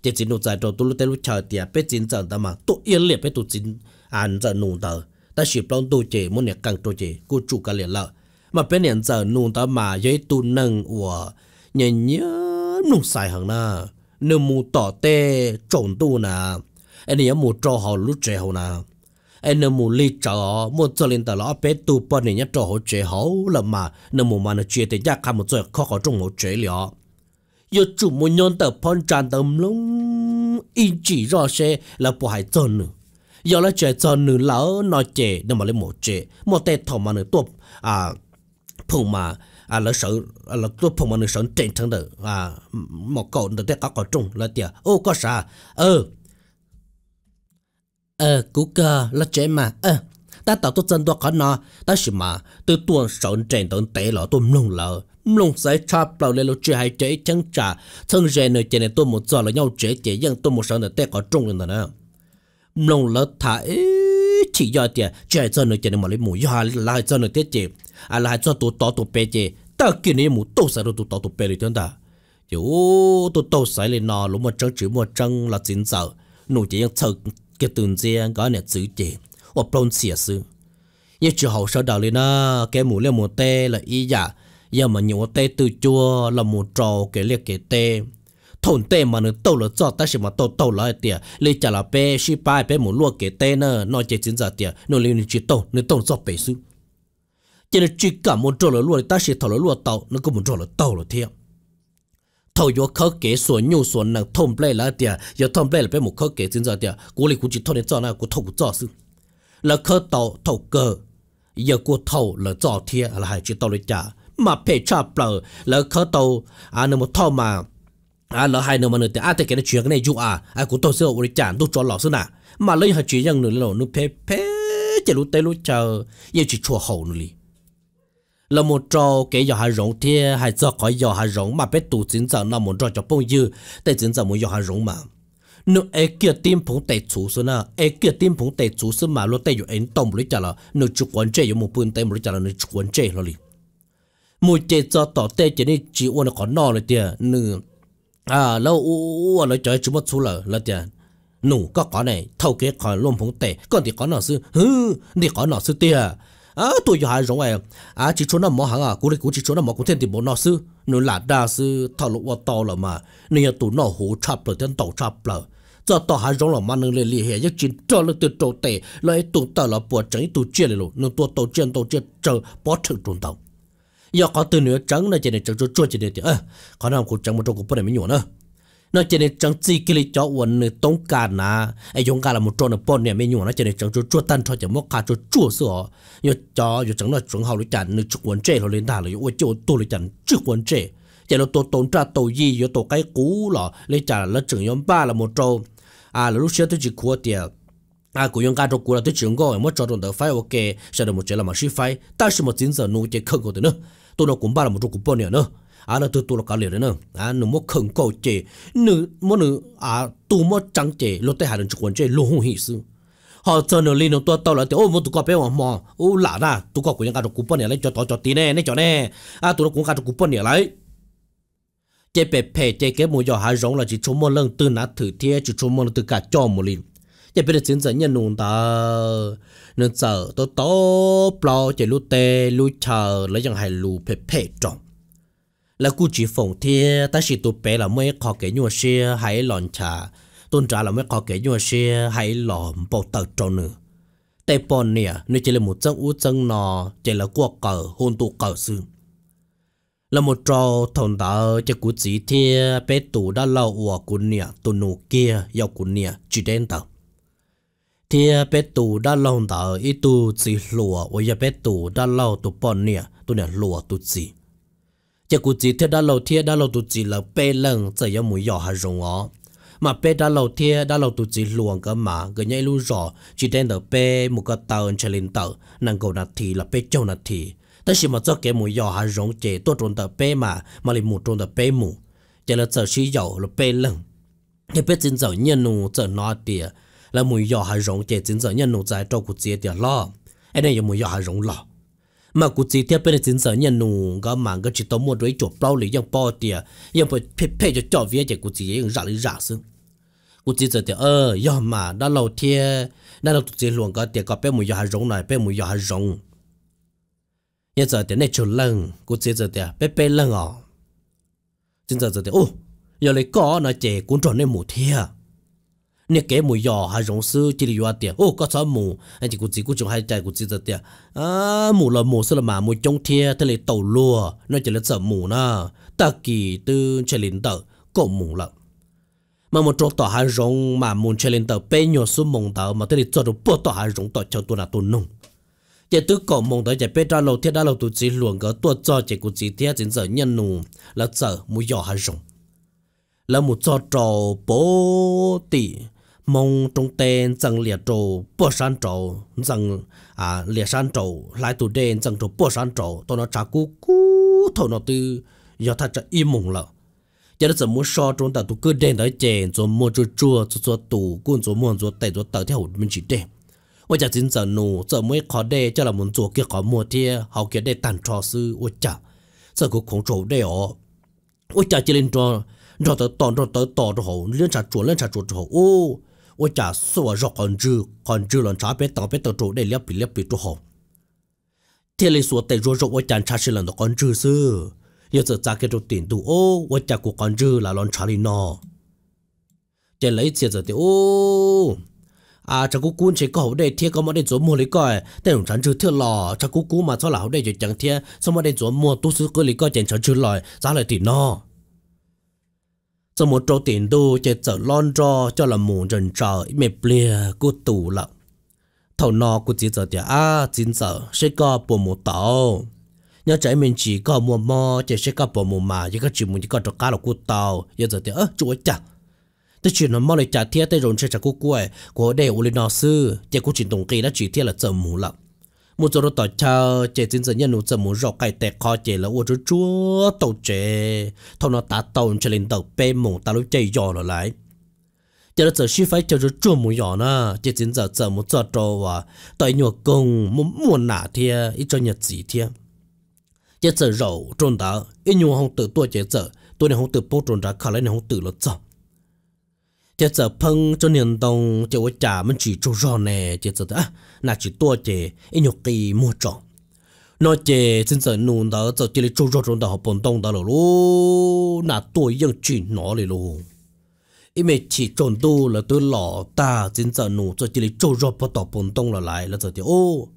Speaker 1: Chỉ chỉ nụ tại trầu tu lúc tới lúc chờ tiệt biết chính trận ta mà tu yên liệt biết tu chính ăn à, trận nụ tờ ta chỉ plong tu chế muốn nhạc càng tu chế cô chủ cả liền lợ. Mà bên nhận giờ nung ta mà giấy tu nâng của nhớ nhớ nung sai hàng na. Nếu mu tỏ tê, trộn tu na anh nhớ mu trò họ lúc trẻ hồ na anh nếu mu li trò mu cho lên tờ lọ bé tu bên này nhớ trò họ trẻ hồ là mà. Nếu mu mà nó chế thì chắc không một chỗ khó khó trong một trẻ liệu giờ chủ muốn nhon tờ phong tràn tầm lông ý chỉ rõ xe là bộ hải chân nữa giờ là trẻ cho nữ lão nói trẻ nó mà lấy một trẻ một tay thầu mà nữ tuột à phùng mà à lỡ sợ à là tuột phùng mà nữ sợ trên thằng đó à một cậu nữ tay có có trung là tiệt ô, có sao ờ. Ờ cú cơ, là trẻ mà. Ờ. Ta tạo tốt dân tôi có nó ta chỉ mà từ tuần sợ trên tận tệ lỡ tôi mông lỡ lông sẽ chắp lâu lên lúc chơi hay chơi chẳng trả thân rèn nơi chơi này tôi một giờ là nhau chơi chơi nhưng tôi một sợ nữa tay có trung lên nữa nông lỡ thả chỉ do tiền chạy cho nó chỉ mà lấy mù do là cho nó tiết chế. À là cho tụ tỏ tụ bê chế. Ta kia này mù tụ sai tụ tỏ tụ bê được ta. Yo tụ tô sai lên nó, lúc mà trăng chữ mà trăng là chính sợ nụ chỉ những thật, cái tuần gian có nè chữ chế. Hoặc plon xỉa sư như chữ hậu sau đầu lên na cái mũ lên một tê là y giả giờ mà nhiều tê từ chua là một trò cái liệt cái tê thôn tê mà nó tàu là cho ta sẽ mà tàu tàu lại tiệt. Lấy trả là bé si bài bé muốn luộc cái tê nữa nói chỉ chính giả tiệt. Nó liền chỉ tàu nó tàu cho bé xứ. Chỉ là chỉ cả muốn trò là luộc ta sẽ thầu là luộc tàu nó cũng muốn trò là tàu là thiệt. Thầu yo khớ kế số nhu số năng thôn play là tiệt. Giờ thôn play là bé một khớ kế chính giả tiệt. Cố li cố chỉ thâu để cho na cố thâu cố cho xứ. Là khớ tàu thầu cơ. Giờ cố thầu là cho thiệt, là hai chỉ tàu lấy trả. Mà phải trả bờ, là khớ tàu à nó một thâu mà à lỡ hai nữa mà nữa thì à thì cái chuyện cái này chú à à cũng tôi sửa tôi chán tôi cho lọ xưa nè mà lấy hai chuyện rằng nữa là nó phê phê chỉ lúc tây lúc chờ yêu chỉ chua hậu nữa đi là một trò cái giờ hai rong thì hai giờ khỏi giờ hai rong mà biết tụ chính giờ là một trò cho bông dư để chính giờ một giờ hai rong mà nếu ai kia tim phong tệ chủ số na ai kia tim phong tệ chủ số mà lúc tâyอยู่ anh tổng lấy trả là nếu chủ quan chế 有 một bên tây lấy trả là nếu chủ quan chế rồi đi một chế cho tỏ tây chỉ nên chỉ uốn có nọ rồi tiệt nữa à lâu u u nó chơi chúng mất số lợ là tiền nụ có có này thâu kế khỏi luôn phóng tệ. Còn thì có nọ sư hừ, thì có nọ sư tia. À tôi giờ hai giống này à? Chỉ chỗ nào mỏ hàng à? Cú đi cú chỉ chỗ nào mỏ cũng thêm thì bộ nọ sư. Nụ là đa sư thâu lục to là mà. Nụ nhà tụ nọ hú chập rồi thiên tàu chập rồi cho tao hai giống là mà nâng lên liền hè nhất chỉ cho nó từ trâu tệ. Lấy tụ tao là bùa trắng tụ chia lên luôn nụ tụ tàu chia tàu chia chờ bỏ thực trốn tàu giờ có từ nữa trắng nó chỉ để trắng cho chua chỉ để thì ơ có nào cũng trắng, một trong cũng bớt mình nhổ nữa. Nó chỉ để trắng chỉ cái lý cho quần nửa tông cả nà. Ai dùng cả là một trong nửa bớt này mình nhổ nó chỉ để trắng chua chua tan cho chỉ một cả chua chua sữa giờ cho giờ trắng nó trắng hậu lý chắn nửa chục quần trẻ rồi lên đà rồi ôi chỗ tôi lý chắn chục quần trẻ chỉ là tôi tốn ra tôi gì giờ tôi cái cũ lọ lấy trả là trứng nhóm ba là một trâu. À là lúc xưa tôi chỉ cua tiền à cũng dùng cái đồ cũ là tôi chỉ có một trò trong đó phải ok sau đó một chuyện là mà suy phải ta sẽ một chiến giờ nuôi cái khâu của tôi nữa tôi nó cũng ba là một chút cũng bao nhiêu nữa à nó tôi tôi là cả liền nữa à nó mất khẩn cầu chế nữ mất nữ à tôi mất trắng chế lúc tới hai lần chụp quần chế luôn hung hỉ sư. Họ cho nó lên nó tôi tao là thì ô tôi có bé mà mò. Ô, lạ ra tôi có cũng cả cái đồ cũng bao nhiêu lấy cho tao cho tí nè nè cho nè. À tôi nó cũng cả đồ cũng bao nhiêu lấy. Chế bể bể chế cái mùi giò hai rong là chỉ cho một lần từ nát thử thiê chỉ cho một lần từ cả cho một chỉ biết bể chiến dẫn nhân nung ta nên giờ tôi tốt bao chỉ lúc tê lúc chờ, lấy chẳng hay lù phê phê trọng là cú chỉ phòng thiê ta chỉ tụ bé là mới khó kể nhua xe hay lòn trà. Tôn trả là mới khó kể nhua xe hay lòn bộ tờ trọng nữa tê bọn nè nếu chỉ là một chân ú chân nò, chỉ là qua cờ, hôn tụ cờ sư là một trò thằng đó chỉ cú chỉ thiê bé tụ đã lâu của cú nè tụ nụ kia yêu cú nè chỉ đến tàu thì bé tù đã lâu đã ít tu chỉ lùa và giờ bé tù đã lâu tu bọn nè tu nè lùa tu chỉ chỉ cụ chỉ thiết đã lâu thiết đã lâu tu chỉ là bé lần chỉ có mũi nhỏ hay rồng ó mà bé đã lâu thiết đã lâu tu chỉ lùa cái mà cái nhảy lũ rõ chỉ đến được bé một cái tàu chơi lên tàu nàng cầu nạt thì là bé châu nạt thì tất nhiên mà cho cái mũi nhỏ hay rồng chỉ tôi trốn được bé mà mà lại một trốn được bé mù chỉ là chỉ sử dụng là bé lần thì bé chính giờ nhân nụ giờ nói tiền là mùi giò hà rộng chế chính giờ nhân nụ dài cho cụ chế tiền lo. Anh này mùi giò hà rộng lo mà cụ chế tiếp bên chính giờ nhân nụ có mạng cái chỉ tao mua đuổi chuột bao lì yang bao tiền yang phải phê phê cho cho vía chế cụ chế yang rạ lý rạ xứ. Cụ chế giờ tiền ơ, giò mà, đã lâu thiê đã lâu chế luôn có tiền có bé mùi giò hà rộng này, bé mùi giò hà rộng giờ giờ tiền này chuột lần cụ chế giờ tiền bé bé lần à chính giờ giờ tiền ô, giờ lấy có nó chế cuốn tròn lên mù thiê nè cái mùi giò hay rong sư chỉ là tiền. Ô, có sao mù. Anh chỉ cũng chỉ cũng trồng hai trái cũng chỉ được tiền. À mù là mù sư là mà mù trong thia, thế là tàu lúa nó chỉ là sợ mù na ta kỳ từ chơi lên tờ cổ mù lợ mà một chỗ tỏ hai rong mà mù chơi lên tờ bê nhỏ số mông tờ mà thế là cho được bộ tỏ hai rong tỏ cho tôi là tôi nung chỉ tứ cổ mông tờ chỉ bê ra lâu thiết đã lâu tôi chỉ luồng cái tôi cho chỉ cũng chỉ thiết chính giờ nhân nụ là sợ mù giò hai rong là một cho trò bố tỷ mong trong tên chẳng liệt trầu bữa sáng trầu chẳng à liệt sáng trầu lại tụ đen chẳng trầu bữa sáng trầu tôi nó trả cú cú thầu nó từ giờ ta trả im mong了giờ nó怎么说中的都个人的钱做么做做做做赌工做么做带做到条mình chỉ đen 我家真正努怎么考的叫他们做个好么的好给的单超市我家这个空手的哦我家这里做做的当做的当的好人家做人家做的好哦 我家说绕关注关注了查别当别当做的了比了比做好。天里说带着着我家查是人的关注是，要是咋个做点度哦，我家过关注来乱查里呢。这lấy tiền rồi thì ô à chắc cú cuốn chỉ có hậu đây thiệt có mà đây chỗ mua lấy coi đây cũng chẳng chưa thiệt lò chắc cú cú mà sao là hậu đây chẳng thiệt sao mà đây chỗ mua tu sư cơ lấy coi chẳng chẳng chưa lại giá lại thì nó sau một trâu tiền đô chỉ chở lon cho cho là mù rần trở mẹ plea của tù lợ thầu nọ của chỉ giờ thì à chính giờ sẽ có bộ một tàu. Nhớ trái mình chỉ có mua mò chỉ sẽ có bộ một mà, chỉ có chỉ muốn chỉ có cho cá là của tàu. Giờ giờ thì ơ chúa chả tôi chỉ nó mò lại trả thiệt tới rồi sẽ trả cô quay của đây uli nó sư chỉ cú chỉ đồng kỳ đã chỉ thiệt là chậm mù lợ một chỗ đó tỏ chờ chế chính giờ nhân giờ muốn rọ cái tẹt khó chế là ô chúa chúa tàu chế thâu nó tá tàu cho lên tàu bê mù ta lúc chạy dò nó lại. Giờ đó giờ suy phải cho chúa chúa muốn dò nè chế chính giờ giờ muốn cho trâu và tại nhua công muốn muốn nả thia ít cho nhật gì thia. Chế giờ rầu trôn đó ít nhua không tự tua chế giờ tôi này không tự bố trôn ra khả lấy này không tự lột giờ chế giờ phân cho nên đồng chế với trả mình chỉ cho rõ nè chế giờ đó là chỉ tua chế ít nhiều kỳ mua trộn nó chế xin giờ nôn đó giờ chỉ lấy cho rõ đó học bổn đó rồi lú là tua yên chỉ nó rồi lú ít mấy chỉ trộn tu là tôi lọ ta, xin giờ nôn giờ chỉ lấy cho bắt đầu bổn đồng là lại, là giờ thì ô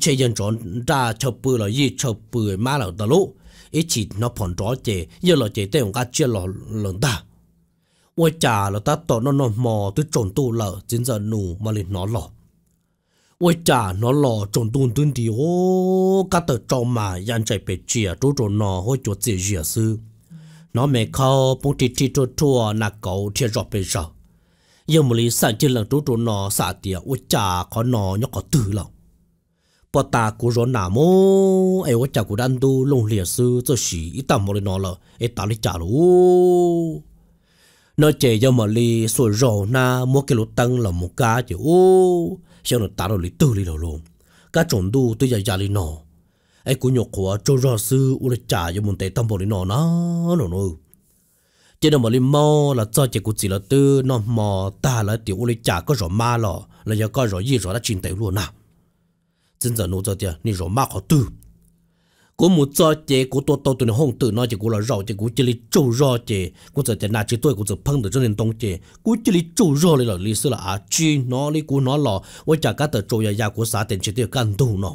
Speaker 1: chế yên trộn ra chập bự là gì, chập bự má là đó lú ít chỉ nó phản rõ chế giờ là chế tên ông ta chưa lọ lần ta ôi chả là ta tổ nó nó mò tới trồn tu lợ chính giờ nụ mà lên nó lò. Ôi chả nó lò trồn tu tuân đi, ô cả tờ trò mà yan chạy bể chìa trú trồn nó hôi chuột gì gì nó mẹ khâu bông tì tì trô trô, nà cậu thiệt rọt bể giờ giờ một lý sản trên lần trú trồn nó xả tìa ôi chả có nó nhóc có từ lòng ta cố rõ nà mô ai ôi chả cố đàn tu, lông liệt sư cho xỉ ít tầm một lên nó lợ ai ta lấy chả lú nó chạy cho mà li sủi rổ na, mua cái lỗ tăng là một cá chứ. Ô xem nó tao rồi li tư li đầu luôn. Cá trộn đu tôi giờ dài li nọ. Ấy cũng nhọc quá cho rò sư u là trả cho một tệ tâm bộ li nọ nó nó nó chế nó mà li mò là cho chế cũng chỉ là tư, nó mò ta là tiểu u là trả có rổ ma lọ, là giờ có rổ gì rổ đã chín tệ luôn nào chân giờ nó cho tiền ni rổ ma khó tư cô một cho chế cô tôi tôi tụi hông tự nói chế cô là rau chế cô chỉ là trâu rau chế cô giờ chế nà chế tôi, cô giờ phân được cho nên đông chế cô chỉ là trâu rau là lý sự là à chi nó lý cô nó lò. Với chả cả tờ trâu nhà nhà của xã tiền chế tiêu căn tu nó.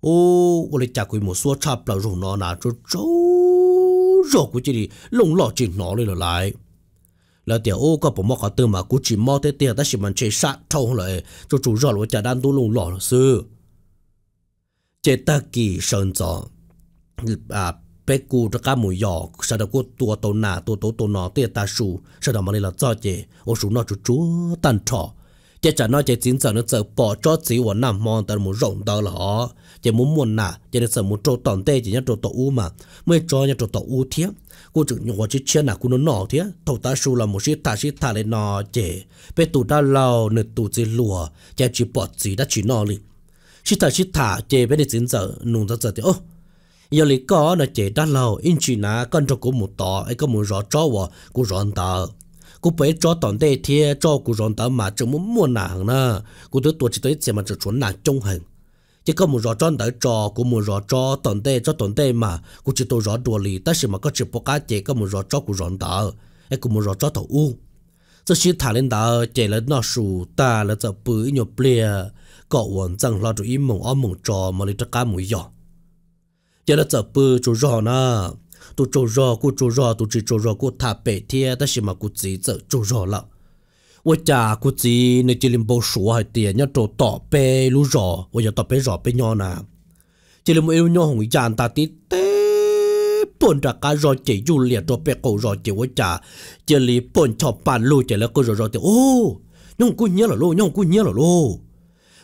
Speaker 1: Ô tôi lý chả cô một số chắp là rủ nó nà, trâu trâu rau cô chỉ là lông lọ chỉ nó lý là lại. Là tiểu ô, có bộ mọc cả tư mà, cô chỉ mò thế tiền ta chỉ mình chế sát thâu lại. Cho chủ rau tôi chả đang tu lông lọ xưa chế ta kỳ sơn gió. À bé cụ cho cá mùi giò sau đó cô tua tàu nà, tua tàu tàu nọ tia ta sù sau đó mà đi là cho chế ô sù nó chú chú tan trọ chế trả nó chế chính giờ nó sợ bỏ cho chỉ của nam mòn tao muốn rộng đó là họ chế muốn muốn nà chế nó sợ muốn trâu tòn tê chỉ nhá trâu tàu u mà. Mới cho nhá trâu tàu u thiếp cô chừng nhỏ chỉ chia nà cô nó nọ thiếp thầu ta sù là một chiếc ta chiếc ta lên nọ chế bé tụ đã lâu nửa tụ chỉ lùa. Chế chỉ bỏ chỉ đã chỉ nọ liền chỉ ta chỉ thả chế bên đây chính giờ nung ra giờ thì ô giờ lý có là chế đã lâu in chỉ na con cho cô một tỏ ấy có một rõ cho vợ cô rõ tờ cô bé cho tận đây thì cho cô rõ tờ mà chẳng muốn mua nàng nè cô tới tuổi chỉ tới xem mà chỉ chuẩn nàng trung hình chỉ có một rõ cho tờ cho cô một rõ cho tận đây cho tận đây mà cô chỉ tôi rõ đùa lý ta chỉ mà có chỉ bộ cá chế có một rõ cho cô rõ tờ ấy cô một rõ cho tờ u 这些他领导接了那数大了，这不一样不了。 có 원장 lo chú im mong ở mong trò mà lấy tất cả mũi giò giờ là giờ bự chú rò na tu chú rò cu chú rò tu chỉ chú rò cu thả bể thia ta chỉ mà cu chỉ giờ chú rò là 我家估计你这里不说还点要做大杯路热，我要大杯热杯鸟呢。这里没有鸟红养大的的，本着个热节有列做杯狗热节我家，这里本朝半路这里个热热的哦，用姑娘了咯，用姑娘了咯。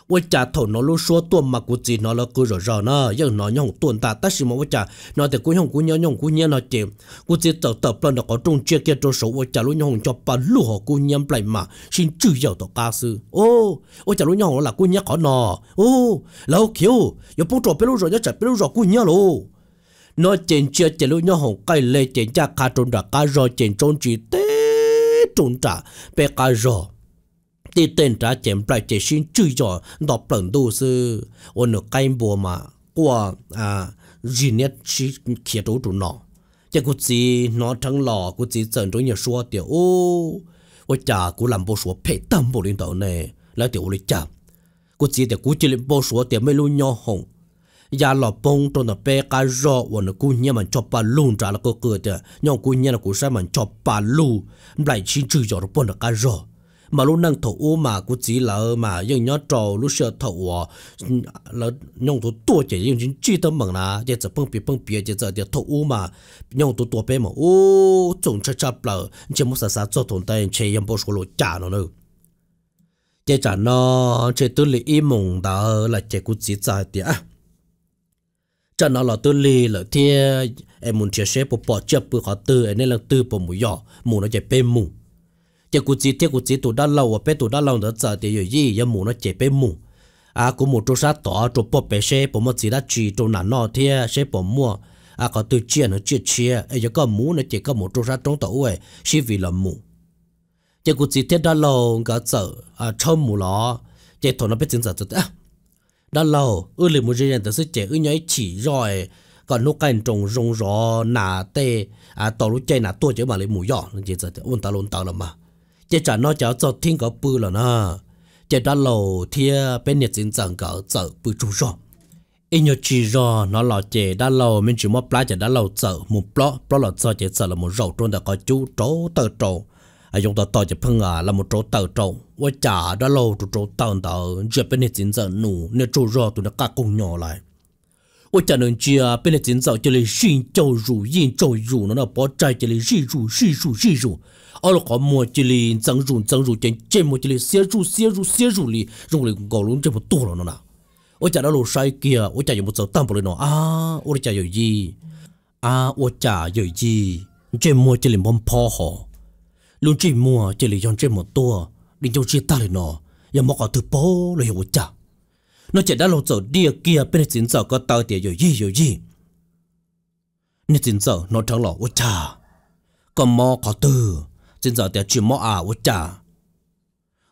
Speaker 1: 我家头那路说多嘛，估计那了个热热呢，要那样多大，但是嘛，我家那得姑娘姑娘娘姑娘那点，估计走到不那个中介给着手，我家路娘叫把路和姑娘来嘛，先主要到家事哦，我家路娘啦姑娘好呢，哦，老巧要不着别路热，要着别路热姑娘喽。nó chèn chia chèn lúc nhau hồng cây lê chèn cha cá trôn trả cá rò chèn trôn chỉ tê trôn trả bé cá rò tê tên trả chém bài chế xin chui cho đọc bằng đồ sư. Ôn à, nó cái bộ mà qua à gì nét chỉ kia đồ trụ nó chứ cô chỉ nó thằng lò cô chỉ chân đối nhà xua tiểu ô ô cha cô làm bộ xua phải tâm bộ lên đầu này là tiểu lấy cha cô chỉ để cô chỉ lên bộ xua tiểu mấy lũ nhỏ hồng. Dạ ya lo bông trong nó bé cá rô, và nó cú nhà mình cho bà lùn trả là cô cười chứ nhau cú nhà là cú sai mình cho bà lù. Lại chín chữ cho nó bận nó cá rô mà lúc nâng thổ u mà cũng chỉ là mà, dân nhớ trò, lúc xưa thổ là nhung tổ tua chỉ những chuyện chỉ tâm mừng là giờ chỉ bông bì bông bì giờ chỉ thổ u mà nhung tổ tua bé mà, ô trồng chắp chắp là chỉ muốn sao sao cho thằng ta chơi em bao số lô trả nó nữa chế trả nó chế tư lý im mùng đó là chế cũng chỉ trả tiền à, chả nó là tư li là thiên em muốn chia sẻ bộ bỏ chia bự họ tư, em nên là tư bộ mũi nhỏ mù nó chạy bên mù chỉ cụ chỉ tiếc cụ chỉ tụ đã lâu và bé tụ đã lâu nữa giờ thì rồi gì giờ mù nó chế bé mù à cụ một chỗ sát tỏ chỗ bò bé xe bò một chỉ đã chỉ chỗ nào nọ thì xe bò mua à có từ chia nó chia chia ấy giờ có mù nó chỉ có một chỗ sát trong tàu ấy chỉ vì là mù chỉ cụ chỉ tiếc đã lâu cả giờ à trong mù lo chỉ thằng nó biết chính giờ giờ đã lâu ư lì một riêng tự sức chế ư nhảy chỉ rồi còn lúc cái trồng rong rò nà tê à tàu lúc chơi nà tua chứ mà lấy mù nhỏ nên chỉ giờ ôn ta luôn tàu là mà chỉ trả nó cháu cho thiên có bự là nó chỉ đã lâu thì bên nhiệt chính chẳng có chợ bự chú rõ in nhớ chỉ rõ nó là chỉ đã lâu, mình chỉ mất plá chỉ đã lâu chợ một plá plá là chợ chỉ chợ là một rau trôn đã có chú trâu tờ trâu à dùng tờ tờ chỉ phăng à là một trâu tờ trâu và trả đã lâu chú trâu tờ tờ chỉ bên nhiệt chính chẳng nụ nên chú rõ tụi nó cả cùng nhỏ lại. 我讲能接啊，本来今早这里寻找如引找如那那把在这里日入日入日入。ở là có mua chỉ li tăng rùn tăng rùn trên trên một chỉ li xe rù xe rù xe rù li rung li gò luôn trên một tua rồi nó nào ôi chả đã lô sai kia ôi chả dùng một giờ tăng bộ lên nó à ôi chả dùng gì à ôi chả dùng gì trên mua chỉ li bom po họ luôn chỉ mua chỉ li dùng trên một tua đi trong chia ta lên nó giờ mà có từ bố là ôi chả Nó chỉ đã lô giờ đi kia bên chính giờ có tao tiền dùng gì dùng gì nên chính giờ nó thằng lọ ôi chả còn mò có từ chính giờ tiệt chỉ mò à ủa chả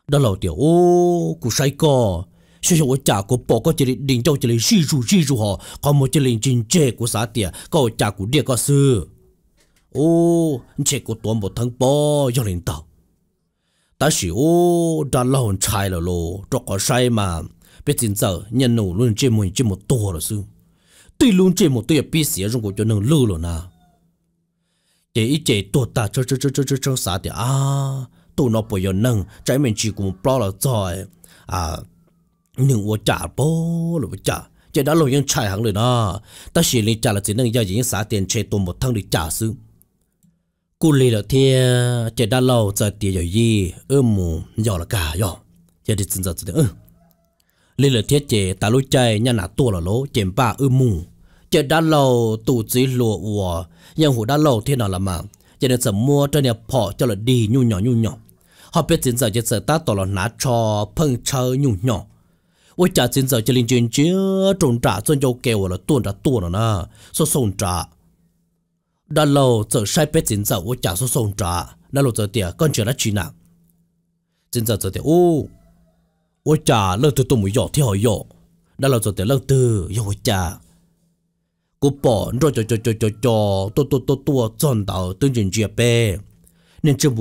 Speaker 1: đó là tiệt ô cụ sai co sử dụng ủa chả của bỏ có chỉ định châu chỉ sử dụng sử dụng họ còn một chỉ định chính chế của xã tiệt có chả của địa có sư ô chế của tuần một tháng bỏ cho lên tàu ta sử ô đã lâu trái rồi lô cho có sai mà biết giờ, nhân luôn một rồi luôn một nào chế sao à bây giờ nâng, trái chỉ rồi à chế đã lâu những chạy hàng rồi đó ta chỉ lý trả là chỉ nâng giao những xã tiền chế tổ một thằng để trả sư. Cú lì là thì chế đã lâu, giờ tiền gì? Ơ mù giờ là cả giờ chế đi chân giờ chỉ ơ lý lợt thiết chế ta lối chạy nhà nà tua là lố chém ba ư mù. Chế đã lâu tụ chỉ lụa ủa nhưng hủ đã lâu thế nào là mà. Cho nên sớm mua cho nhà phò cho là đi nhu nhỏ nhu nhỏ. Họ biết chính giờ chỉ sợ ta tổ là nát cho phân chơi nhu nhỏ. Ôi chả chính giờ chơi linh chuyên chứ, trộn trả cho nhau kêu là tuôn trả tuôn rồi nè số sông trả. Đã lâu giờ sai biết chính giờ ôi chả số sông trả. Đã lâu giờ tiệt con chưa đã chỉ nặng chính giờ giờ tiệt ô ôi chả lơ từ tụi đã đầu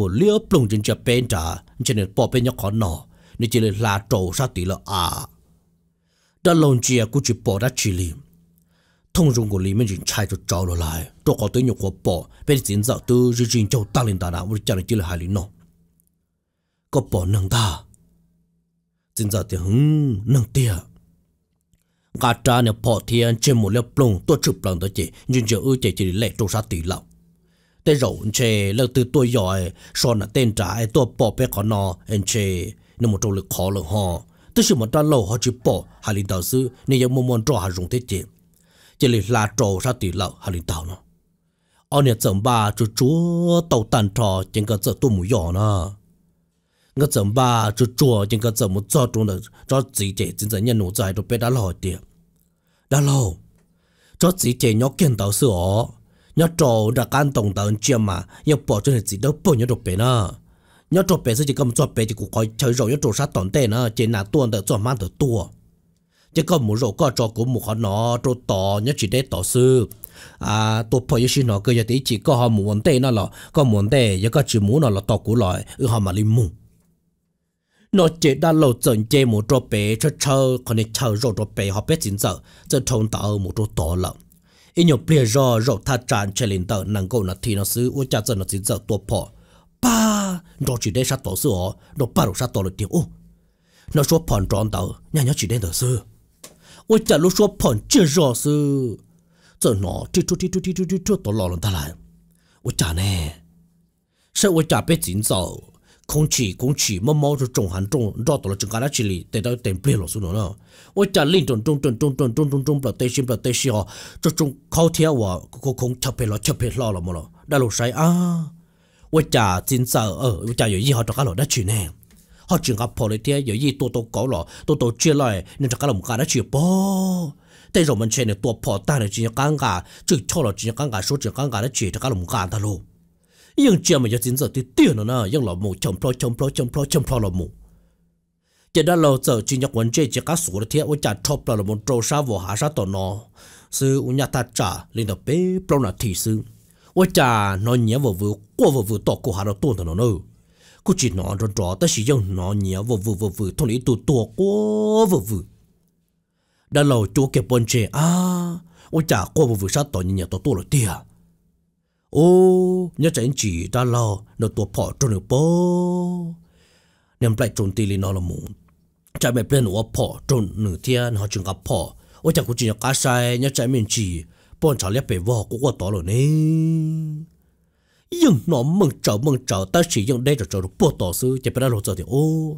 Speaker 1: liếc plong trình chia bè trả cho nên bỏ bên nhóc khó nọ. Nên chỉ là trâu sát tí là à. Đã lòng chia à, cú chỉ bỏ đã chỉ thông dụng của lý mình chạy cho trâu rồi lại. Cho có tới nhóc khó bỏ. Bên chính dạo từ chỉ chính châu ta lên ta nào với chỉ là hai lý nọ. Có bỏ nâng ta xin giờ thì hứng nâng tia. Cả cha nè bỏ thiên trên một lớp plong tôi chụp lần tới chị. Nhưng giờ ư chị chỉ lệ trong sát tỷ lậu để rồi chị lần từ tôi giỏi, so là tên trái tôi bỏ bé khó nó anh chị nên một trong lực khó lực họ tức sự một trang lâu họ chỉ bỏ, hà linh đạo sư nên giờ một môn trò hà dùng thế chị. Chỉ là trò sát tỷ lậu hà linh đạo nó. Ông nè, chồng ba, chú chúa, tàu tàn trò trên cái chợ tôi muốn nhỏ nó nga chấm ba chú chùa nhưng cái chấm một cho trung là cho chỉ trẻ chính dân nhân nụ dài đồ bé đã lo tiền đã lo? Cho chỉ trẻ nhóc kiến tạo sự ó nhóc trâu đã can tổng tàu chia mà nhóc bỏ cho nên chỉ đâu bỏ nhóc đồ bé nữa nhớ trò bé sẽ chỉ cầm trò bé chỉ cũng coi chơi rồi nhớ trò sát tòn tệ nữa chỉ là tuần được trò mang được tua. Chỉ có một rồi có trò cũng một họ nó trò tỏ nhớ chỉ để tỏ sư. À tôi phải xin nó cơ, giờ tí chỉ có họ muốn tệ nó là có muốn tệ, giờ có chỉ muốn nó là tỏ cũ lại ừ họ mà lim mùng nó chỉ đã lâu dần chế một chỗ bé cho chờ còn này chờ rồi chỗ bé họ biết chính giờ giờ thông tạo một chỗ tỏ lợn. Ít nhiều bia rò rồi thà tràn chơi lên tờ năng cầu là thì nó xứ ôi cha giờ nó chính giờ tua phò. Ba! Nó chỉ để sát tổ sư họ, nó ba rồi sát tổ được tiêu nó số phòn tròn tờ, nhà nhớ chỉ đến tờ sư. Ôi cha lúc số phòn chưa rò sư. Giờ nó đi chút chút chút đi chút chút tổ lò lần ta lại. Ôi cha nè. Sao ôi cha biết chính giờ không chỉ không chỉ mà mau cho trồng hàng trồng rõ tổ là chừng cả đã chỉ lý để đó tiền bia lọ xuống nữa ôi cha linh trồng trồng trồng trồng trồng trồng trồng trồng bờ tây xin bờ tây xí họ cho trồng khâu theo à cũng không chấp hết lo chấp hết lo là mà lo đã lúc sai à ôi cha chính giờ ờ ôi cha 有意họ cho cả lọ đã chuyển nè họ chuyển gặp phò lấy thế 有意 tô tô có lọ tô tô chia lại nên cho cả lọ một cái đã chuyển bò 但是我们现在多跑单的这些尴尬，这超了这些尴尬，说这尴尬的解这个龙干的喽。 Nhưng chưa mà giờ chính giờ thì tiền nó nè nhưng là mù, chồng pro chồng pro chồng pro chồng pro là mù. chỉ đã lâu giờ chỉ nhắc vấn chế chỉ cá số thì ở chả top là một trâu sa vô hạ sa tổ nó. Sư u nhà ta trả, lên đầu bé pro là thị sư. Ôi cha nó nhớ vô vừa qua vô vừa tổ cổ hạ nó tuôn nó nữa cô chỉ nó rồi rõ ta sử dụng nó nhớ vô vừa vừa vừa thôi lý tụ tổ qua vừa vừa đã lâu chú kẹp vấn chế à ôi cha qua vô vừa sa tổ nhà tổ tổ là tiền โอ้ nhớ chạy chỉ đã lo nó tua phò trôn được bố nhầm lại trôn tì lì nó là muốn chạy mẹ bên nó phò trôn nửa thiên họ chừng gặp phò ôi chẳng có chỉ nhớ cá sai nhớ chạy mình chỉ bọn cháu lép về vò cũng qua tỏ rồi nè nhưng nó mừng chờ mừng chờ ta chỉ nhưng đây là chờ được bố tỏ sư chạy bên đó lộ giờ thì ô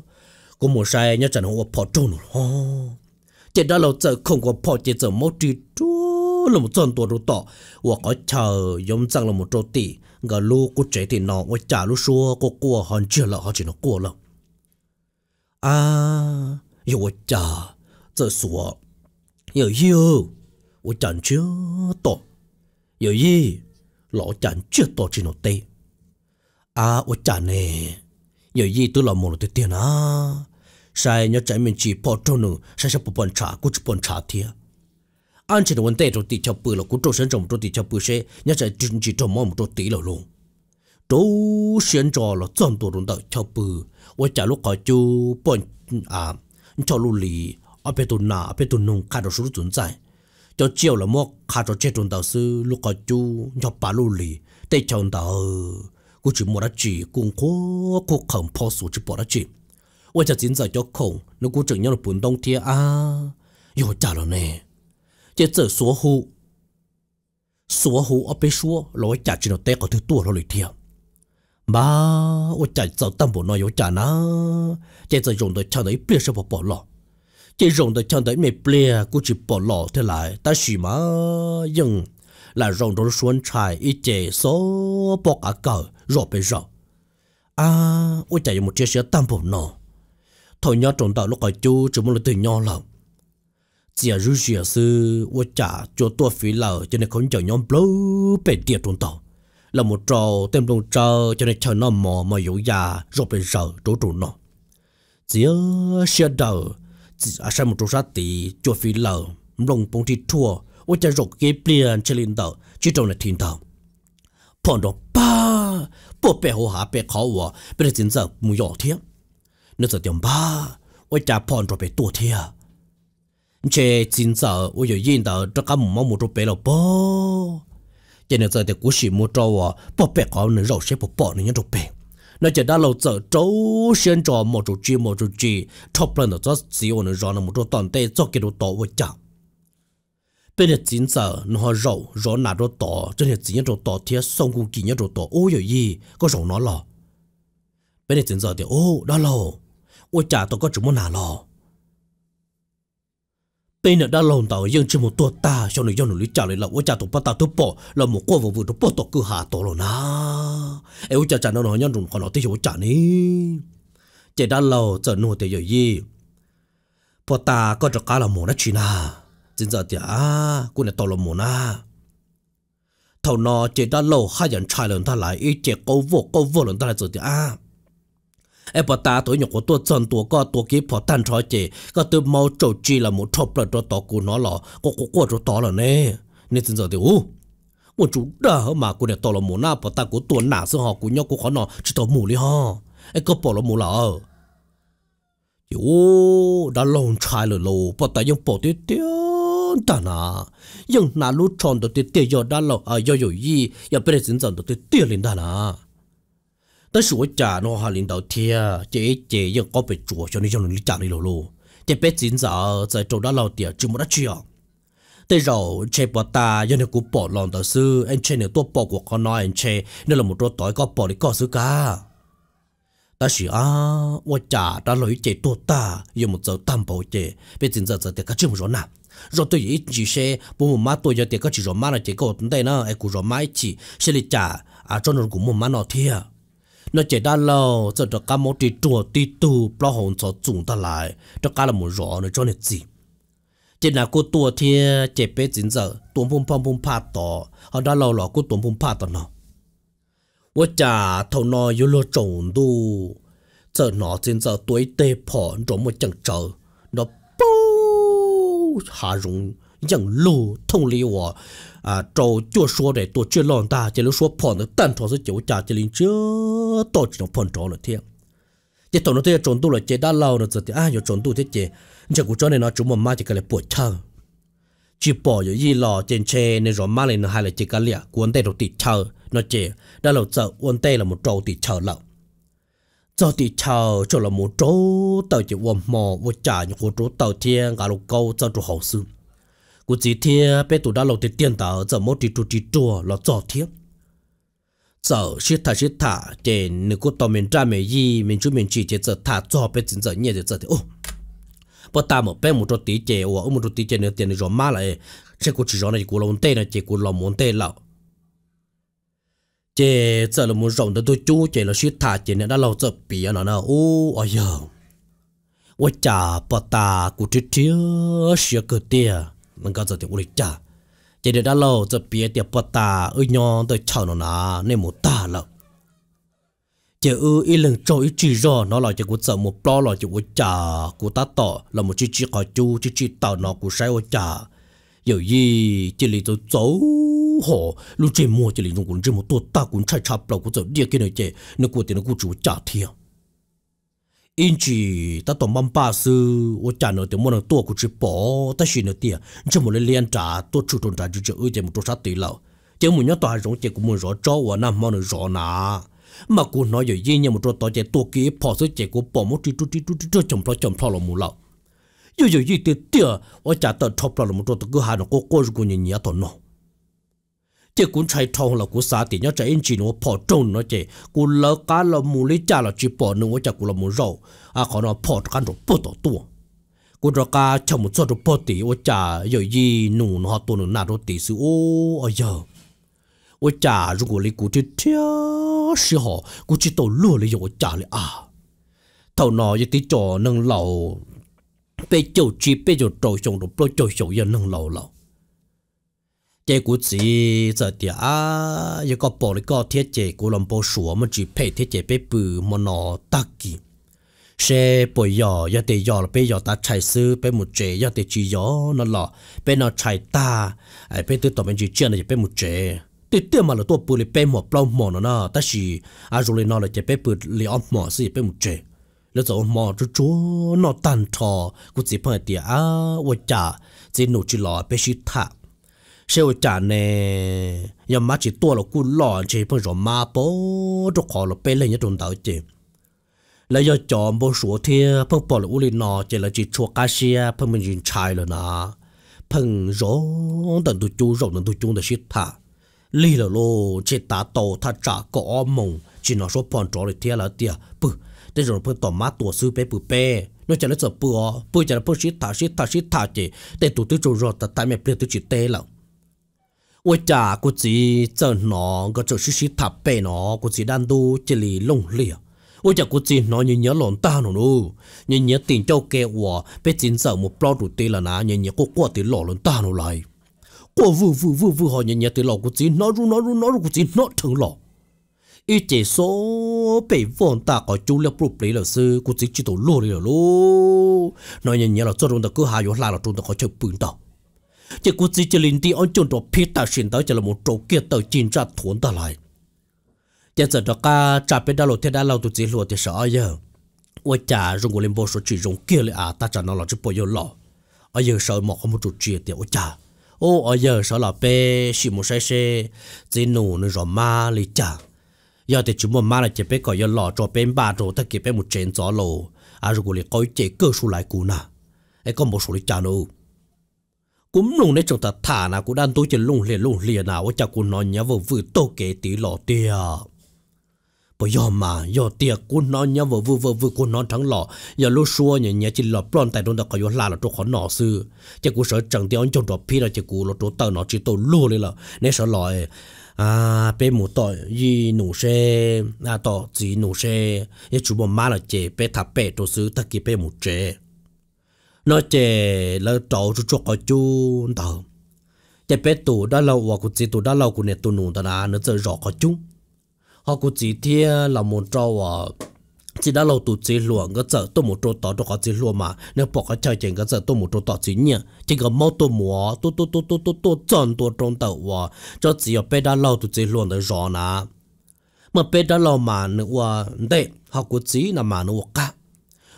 Speaker 1: có một sai nhớ chạy nó qua phò trôn rồi ha chạy đó lộ giờ không có phò chạy giờ mất đi trôi là một chân tuổi tỏ và có chờ giống rằng là một trâu tỷ gà lu cú chế thì nó và trả lu xua, có cua hòn chưa là họ chỉ nó cua lắm à yêu và trả giờ xua. Yêu yêu và chẳng chưa tỏ yêu gì? Lọ chẳng chưa tỏ chỉ nó tê. À và trả nè. Yêu gì, tôi là một tiền à sai nhớ chạy mình chỉ bỏ trâu nữa sai sẽ bỏ bận trả cú chỉ bận trả thiệt 安全的问题就地桥背了，古周身上就地桥背些，人家经济就忙就地了咯。周身着了，赚多人到桥背，我假如搞就半啊，桥路里阿别都拿阿别都弄，看到数存在，就叫了么？看到这种到是路搞就要把路里地桥到，估计没得去，公过过肯跑数就跑得去。我就现在就空，那估计要了半冬天啊，又假了呢。chế trở số hù số hù ở bên số lối chả chỉ nó té có thứ tua nó lười thiệt mà ô chả giàu tâm bộ nói ô chả na chế dùng tới chẳng đấy bia sẽ bỏ bỏ lọ. Dùng tới chẳng đấy mày bia cũng chỉ bỏ lọ thế lại. Ta chỉ mà nhưng là rồng đó xuân trai ít số bỏ cả cờ rồi bây giờ à ô chả dùng một chiếc xe tâm bộ nó. Thôi nhớ trộn tạo lúc ở chú chỉ muốn là từ nhỏ lòng chỉ rú rủi sư tôi trả cho tôi phí lợ cho nên không chờ nhóm bố bể tiệt trốn tàu là một trò tem trong trò cho nên chờ nó mò mà dỗ già rồi bây giờ chỗ trụ nó. Chỉ xe đầu chỉ à sao một chút sát tí cho phí lợ lồng bông thì thua tôi trả rục cái biển trên lên tàu chỉ trong là thiên tàu phong đó ba bộ bể hồ hạ bể khó wa bể chính giờ mua nhỏ thiệt nó giờ tiệm ba tôi trả phong rồi bể tua thiệt chế chính giờ ôi giờ yên đó cho cả mồm một chỗ bé là bò, cho nên giờ thì cú sĩ mua trâu à bố bé có nữa rồi sẽ bố bỏ nữa những chỗ bé nó chỉ đã lâu giờ trâu xuyên cho một chỗ chi một chỗ chi thóc lên đó cho xíu nữa rồi nó một chỗ toàn tê cho cái đồ tổ với chồng bây giờ chính giờ nó rầu rầu nào đó tổ cho nên chỉ những chỗ tổ thì xong cũng chỉ những chỗ tổ ôi giờ gì có rầu nó lo bây giờ chính giờ thì ô đó lo ôi chả tôi có chúng muốn nào lo bây giờ đã lòng tàu, dân chỉ một tua ta. Cho nên do nó lý trả lại là, ôi cha tôi bắt ta tôi bỏ là một cô vụ vụ tôi bỏ tổ cứ hạ tổ rồi na em ôi cha chả nó nói nhân dùng còn nó tới ôi chả ní. Chỉ đã lâu, giờ nuôi tới giờ gì? Bỏ ta, có cho cá là mồ nó chỉ na chính giờ thì à cô này tổ là mồ na thầu nó chỉ đã lâu, hai nhận trai lần ta lại, ý chỉ câu vô câu vô lần ta lại giờ thì à ai bảo ta tôi nhục của tôi chân tôi có tôi kia bỏ tan cho chị có từ mau trâu chi là một chọc là cho tỏ của nó lọ có có có cho tỏ là nè. Nên xin giờ thì u một chú đã mà cô này tỏ là muốn na. Bảo ta của tôi nã sự họ của nhau của họ nó chỉ tỏ mù đi ha ai có bỏ là mù là ờ. ô đã lâu trai rồi lâu bảo ta dùng bỏ tiêu tiêu ta nà. Nhưng nà lú tròn được tiêu tiêu giờ đã lâu. À giờ giờ gì? Giờ bây giờ dần được tiêu tiêu lên ta nà tới sửa trả nó hà linh đầu thia chế chế giờ có bị chùa cho nên cho nó trả đi lô lô chế bé chính giờ giờ trâu đó lao tiệt chưa một đã chưa tới rồi chế bỏ ta giờ nó cú bỏ lòng đầu sư. Anh chế nữa tôi bỏ của con nói, anh chế nên là một đôi tối có bỏ đi có sư cả ta chỉ à 我 trả đã lấy chế tôi ta, giờ một giờ tam bảo chế bé chính giờ giờ tiệt cả chưa một rồi nào. Rồi tôi ít chỉ xe bố một má tôi giờ tiệt cả chỉ rồi má là chế cậu tận đây nó ai cũng rồi má chỉ. Xe lịch trả à cho nó cũng một má nó thiệt nó chỉ đa lâu cho được cả một tí chùa tí tu bao hồn cho chúng ta lại cho cả là một rõ nữa cho nên gì chỉ là cô tua thì chỉ biết chính giờ tuần phong phong phong phá tỏ họ đã lâu là cô tuần phong phá tỏ nó 我家头脑有了重度，这脑真这对对跑，这么讲着，那不还容养路通理我。 À trâu chúa số để tổ chức lòng ta, chỉ lúc số phòn được tan thọ sự chịu trả chỉ linh chưa tổ chức phòn trò là thiệt. Chỉ tổ nó thiệt trốn tu là chế đã lâu rồi thì à giờ trốn tu thế chế chỉ cũng cho nên nó chúng mà mai chỉ cái là bột chờ chỉ bỏ giờ gì lò trên xe nên rồi mai lên hai là chỉ cái lẹ cuốn tay đầu tịt chờ nó chế đã lâu giờ cuốn tay là một trâu tịt chờ lậu. Cho tịt chờ cho là một trâu tàu chỉ uổng mò uổng trả những cô trâu tàu thiên cả lục câu cho trâu hậu sư cú chỉ thiê bé tụ đã lâu thì tiền tạo giờ một tí tụ tí chùa là cho thiê giờ shit thả shit thả để nếu có tao mình ra mình gì mình chú mình chỉ để giờ thả cho bé chính giờ nhẹ để giờ thì ô bắt ta một bé một chút tí chế hoặc một chút tí chế nữa tiền rồi má lại sẽ có chỉ rõ này cú lòng tê này chế cú lòng muốn tê lão chế giờ là muốn rộng được tôi chú chế là shit thả chế này đã lâu giờ bị nó nó ô ôi giờ 我家不大，估计天是个爹。 มันก็จะติดอุลิจ่าจะเดี๋ยวเราจะเปียเตียปตาเอ้ยยอนตัวชาวนาในหมู่ตาแล้วเจออีหลังโจอีจีรอเนาะเราจะกูจะหมู่ปลอเราจะกูจ่ากูตาต่อเราหมู่จีจีขอจูจีจีต่อเนาะกูใช้ว่าจ่า有意这里就走好，路这么这里用过这么多大滚菜差不了，我走列给那这那过点那过主家庭。 因 chỉ ta tổng băm ba sư ô cha nó tiếng muốn tua của chỉ bỏ ta xin nó tiền chỉ một lên liên trả tua chủ trốn trả chỉ ở trên một chỗ sát tỷ lầu chỉ muốn nhớ tòa giống chỉ cũng muốn rõ cho và nam môn rõ nà. Mà cô nói rồi yên nhau một chỗ tòa chỉ tua kia bỏ số chỉ của bỏ một chút chút chút chút chút chồng plo chồng plo là mù lầu giờ giờ gì tiền tiền ô cha tao chọc là một chỗ tao cứ hà nó cô cô rồi nhìn nhớ tao nó chỉ cũng chạy thong là cũng xả thì nhớ chạy anh chỉ nó bỏ trôn nó chỉ cũng lỡ cá là mù lấy cha là chỉ bỏ nữa chắc cũng là mù rau à khó nó bỏ cái rồi bỏ tổ tua cũng rồi cá chồng một số rồi bỏ thì ô cha giờ gì nụ nó tua nó nạt rồi tỷ sự, ô ơi giờ ô cha rồi cũng lấy cũng chỉ theo sự họ cũng chỉ tổ lúa lấy ô cha lấy à. Thầu nó giờ tí trò nâng lầu bây giờ chỉ bây giờ trâu xong rồi bây giờ xong giờ nâng lầu lầu chế cú chỉ giờ thì à yêu có bỏ đi có thiết chế cú làm bộ sủa mà chỉ phải thiết chế bé bự mà nó tắc kì xe bồi nhỏ giờ thì nhỏ là bé nhỏ ta chạy sư bé một chế giờ thì chỉ nhỏ nó lọ bé nó chạy ta ai bé tự tao mình chỉ chuyện này bé một chế thì tiêu mà là tôi bự là bé một bao mỏ nó nó ta chỉ à rồi nó là chế bé bự li ốm mỏ gì bé một chế เชื่อวจานเนี่ยยังมาจีตัวเรากูหล่อจีเพื่อจะมาปุ๊บจะขอเราเป็นเลยยังโดนเต่าเจ็บแล้วยัจอมบนสัวเทียเพิ่อปล่อยอุลินอเจลจิตชัวกาเซียเพิ่งมันยินชายเลยนะเพิ่งร้องตันตุจูร้องตันตุจงแต่ชิดท่าลีละโลเจตาโตท่าจ่าก็อ้อมมงจีนอชัวปอนจอเลยเทียแล้วเตียปึ๊บแต่จอมเพื่อต่อมาตัวซื้อไปปึ๊บเป้นอกจากนั้นจะปัวปัวจากนั้นเพิ่งชิดท่าชิดท่าชิดท่าเจแต่ตัวตุจูร้องแต่ตายไม่เปลี่ยนตัวจิตเตะแล้ว 我家估计这喏个就是是塔背喏，估计单独这里弄了。我家估计喏你nhớ lộn ta nó nu,你nhớ tiền cho kẻ của, bé chính giờ một bao đủ tiền là nà,你nhớ có qua tiền lọ lộn ta nó lại. Qua vu vu vu vu họ nhớ nhớ tiền lọ估计nó ru nó ru nó ru估计nó thằng lọ. ít chỉ số bị vốn ta có chú liệu bục lý là sư cũng chỉ chỉ tổ lô đi là lô nói nhận nhớ là cho chúng ta cứ hai yếu là là chúng ta có chơi bự đó chỉ cũng chỉ chỉ linh đi ông chuẩn đồ phía ta xin tới, chỉ là một chỗ kia tới chín ra thốn ta lại. Giờ giờ đó cả trả bên đó lộ thế đã lâu tụi chỉ lùa thì sợ giờ. Ôi cha dùng của lên bộ số chỉ dùng kia lại à ta trả nó là chỉ bộ lọ ở giờ sợ một không một chút chuyện thì ôi cha ô ở giờ sợ là bé xì một say xe chỉ nổ nó rồi ma lì cha giờ thì chúng mà là chỉ bé coi giờ lọ cho bên ba rồi ta kịp bé một chén gió lồ. À rồi của coi chế cơ số lại cú na ấy có một số lì cha nữa cũng lùng đấy, chúng ta thả na cũng đang tôi chỉ lùng liền lùng liền nào. Ở cũng nói nhớ vừa vừa tô kế tí lọ tia. Bởi do mà, do tia cũng nói nhớ vừa vừa vừa vừa cũng nói thắng lọ. Giờ lúc xua nhỉ nhỉ chỉ lọ plon tại đâu đó có yếu là là chỗ khó nọ sư. Chỉ cũng sợ chẳng tiếng chồng đó phi là chỉ cũng lọ chỗ tờ nó chỉ tổ lùa lên là nên sợ lọ à bé mù tỏi y nụ xe à tỏ gì nụ xe. Y chú bộ má là chế bé thà bé chỗ sư tất kỳ bé mù chế nó chè lỡ trổ chú chọc có chú tờ chè bé tù đã lâu và cụ chỉ tù đã lâu cụ nè tù nụ tờ là nó chơi rõ có chú. Họ cụ chỉ thia là một trâu và ờ, chỉ đã lâu tù chỉ luồng cái giờ tôi một trâu tỏ cho có chỉ luồng mà. Nếu bỏ cái chơi chuyện cái giờ tôi một trâu tỏ chỉ nhỉ. Chỉ có mau tôi mua tôi tôi tôi tôi tôi tôi chọn tôi trong tàu và ờ, cho chỉ ở bé đã lâu tù chỉ luồng được rõ ờ, nè mà bé đã lâu mà nữa đây họ cụ chỉ là mà nữa cả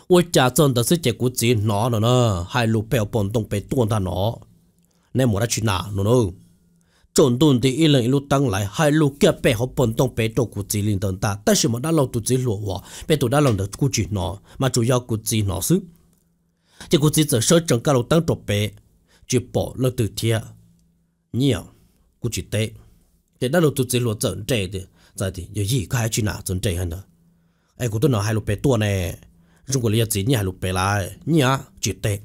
Speaker 1: 我家真的是结果只拿了呢，还路不要蹦动被断他拿，那没得去拿了呢。trộn tuần thì ít lần ít lúc tăng lại hai lúc kia bé họ bận tông bé đồ của chỉ linh tận ta但是mà đã lâu tụi chỉ lụa wa bé tụi đã lâu được của chỉ nó mà chủ yếu của chỉ nó sư chỉ của chỉ giờ sơ chẳng cả lúc tăng trộn bé chỉ bỏ lỡ từ thiệt nhiều của chỉ tệ để đã lâu tụi chỉ lụa dẫn trẻ thì giờ thì giờ gì cái chuyện nào dẫn trẻ hơn nữa ai của tôi nói hai lúc bé tua này rung của liệt chỉ nhà lục bề lại nhá chỉ tệ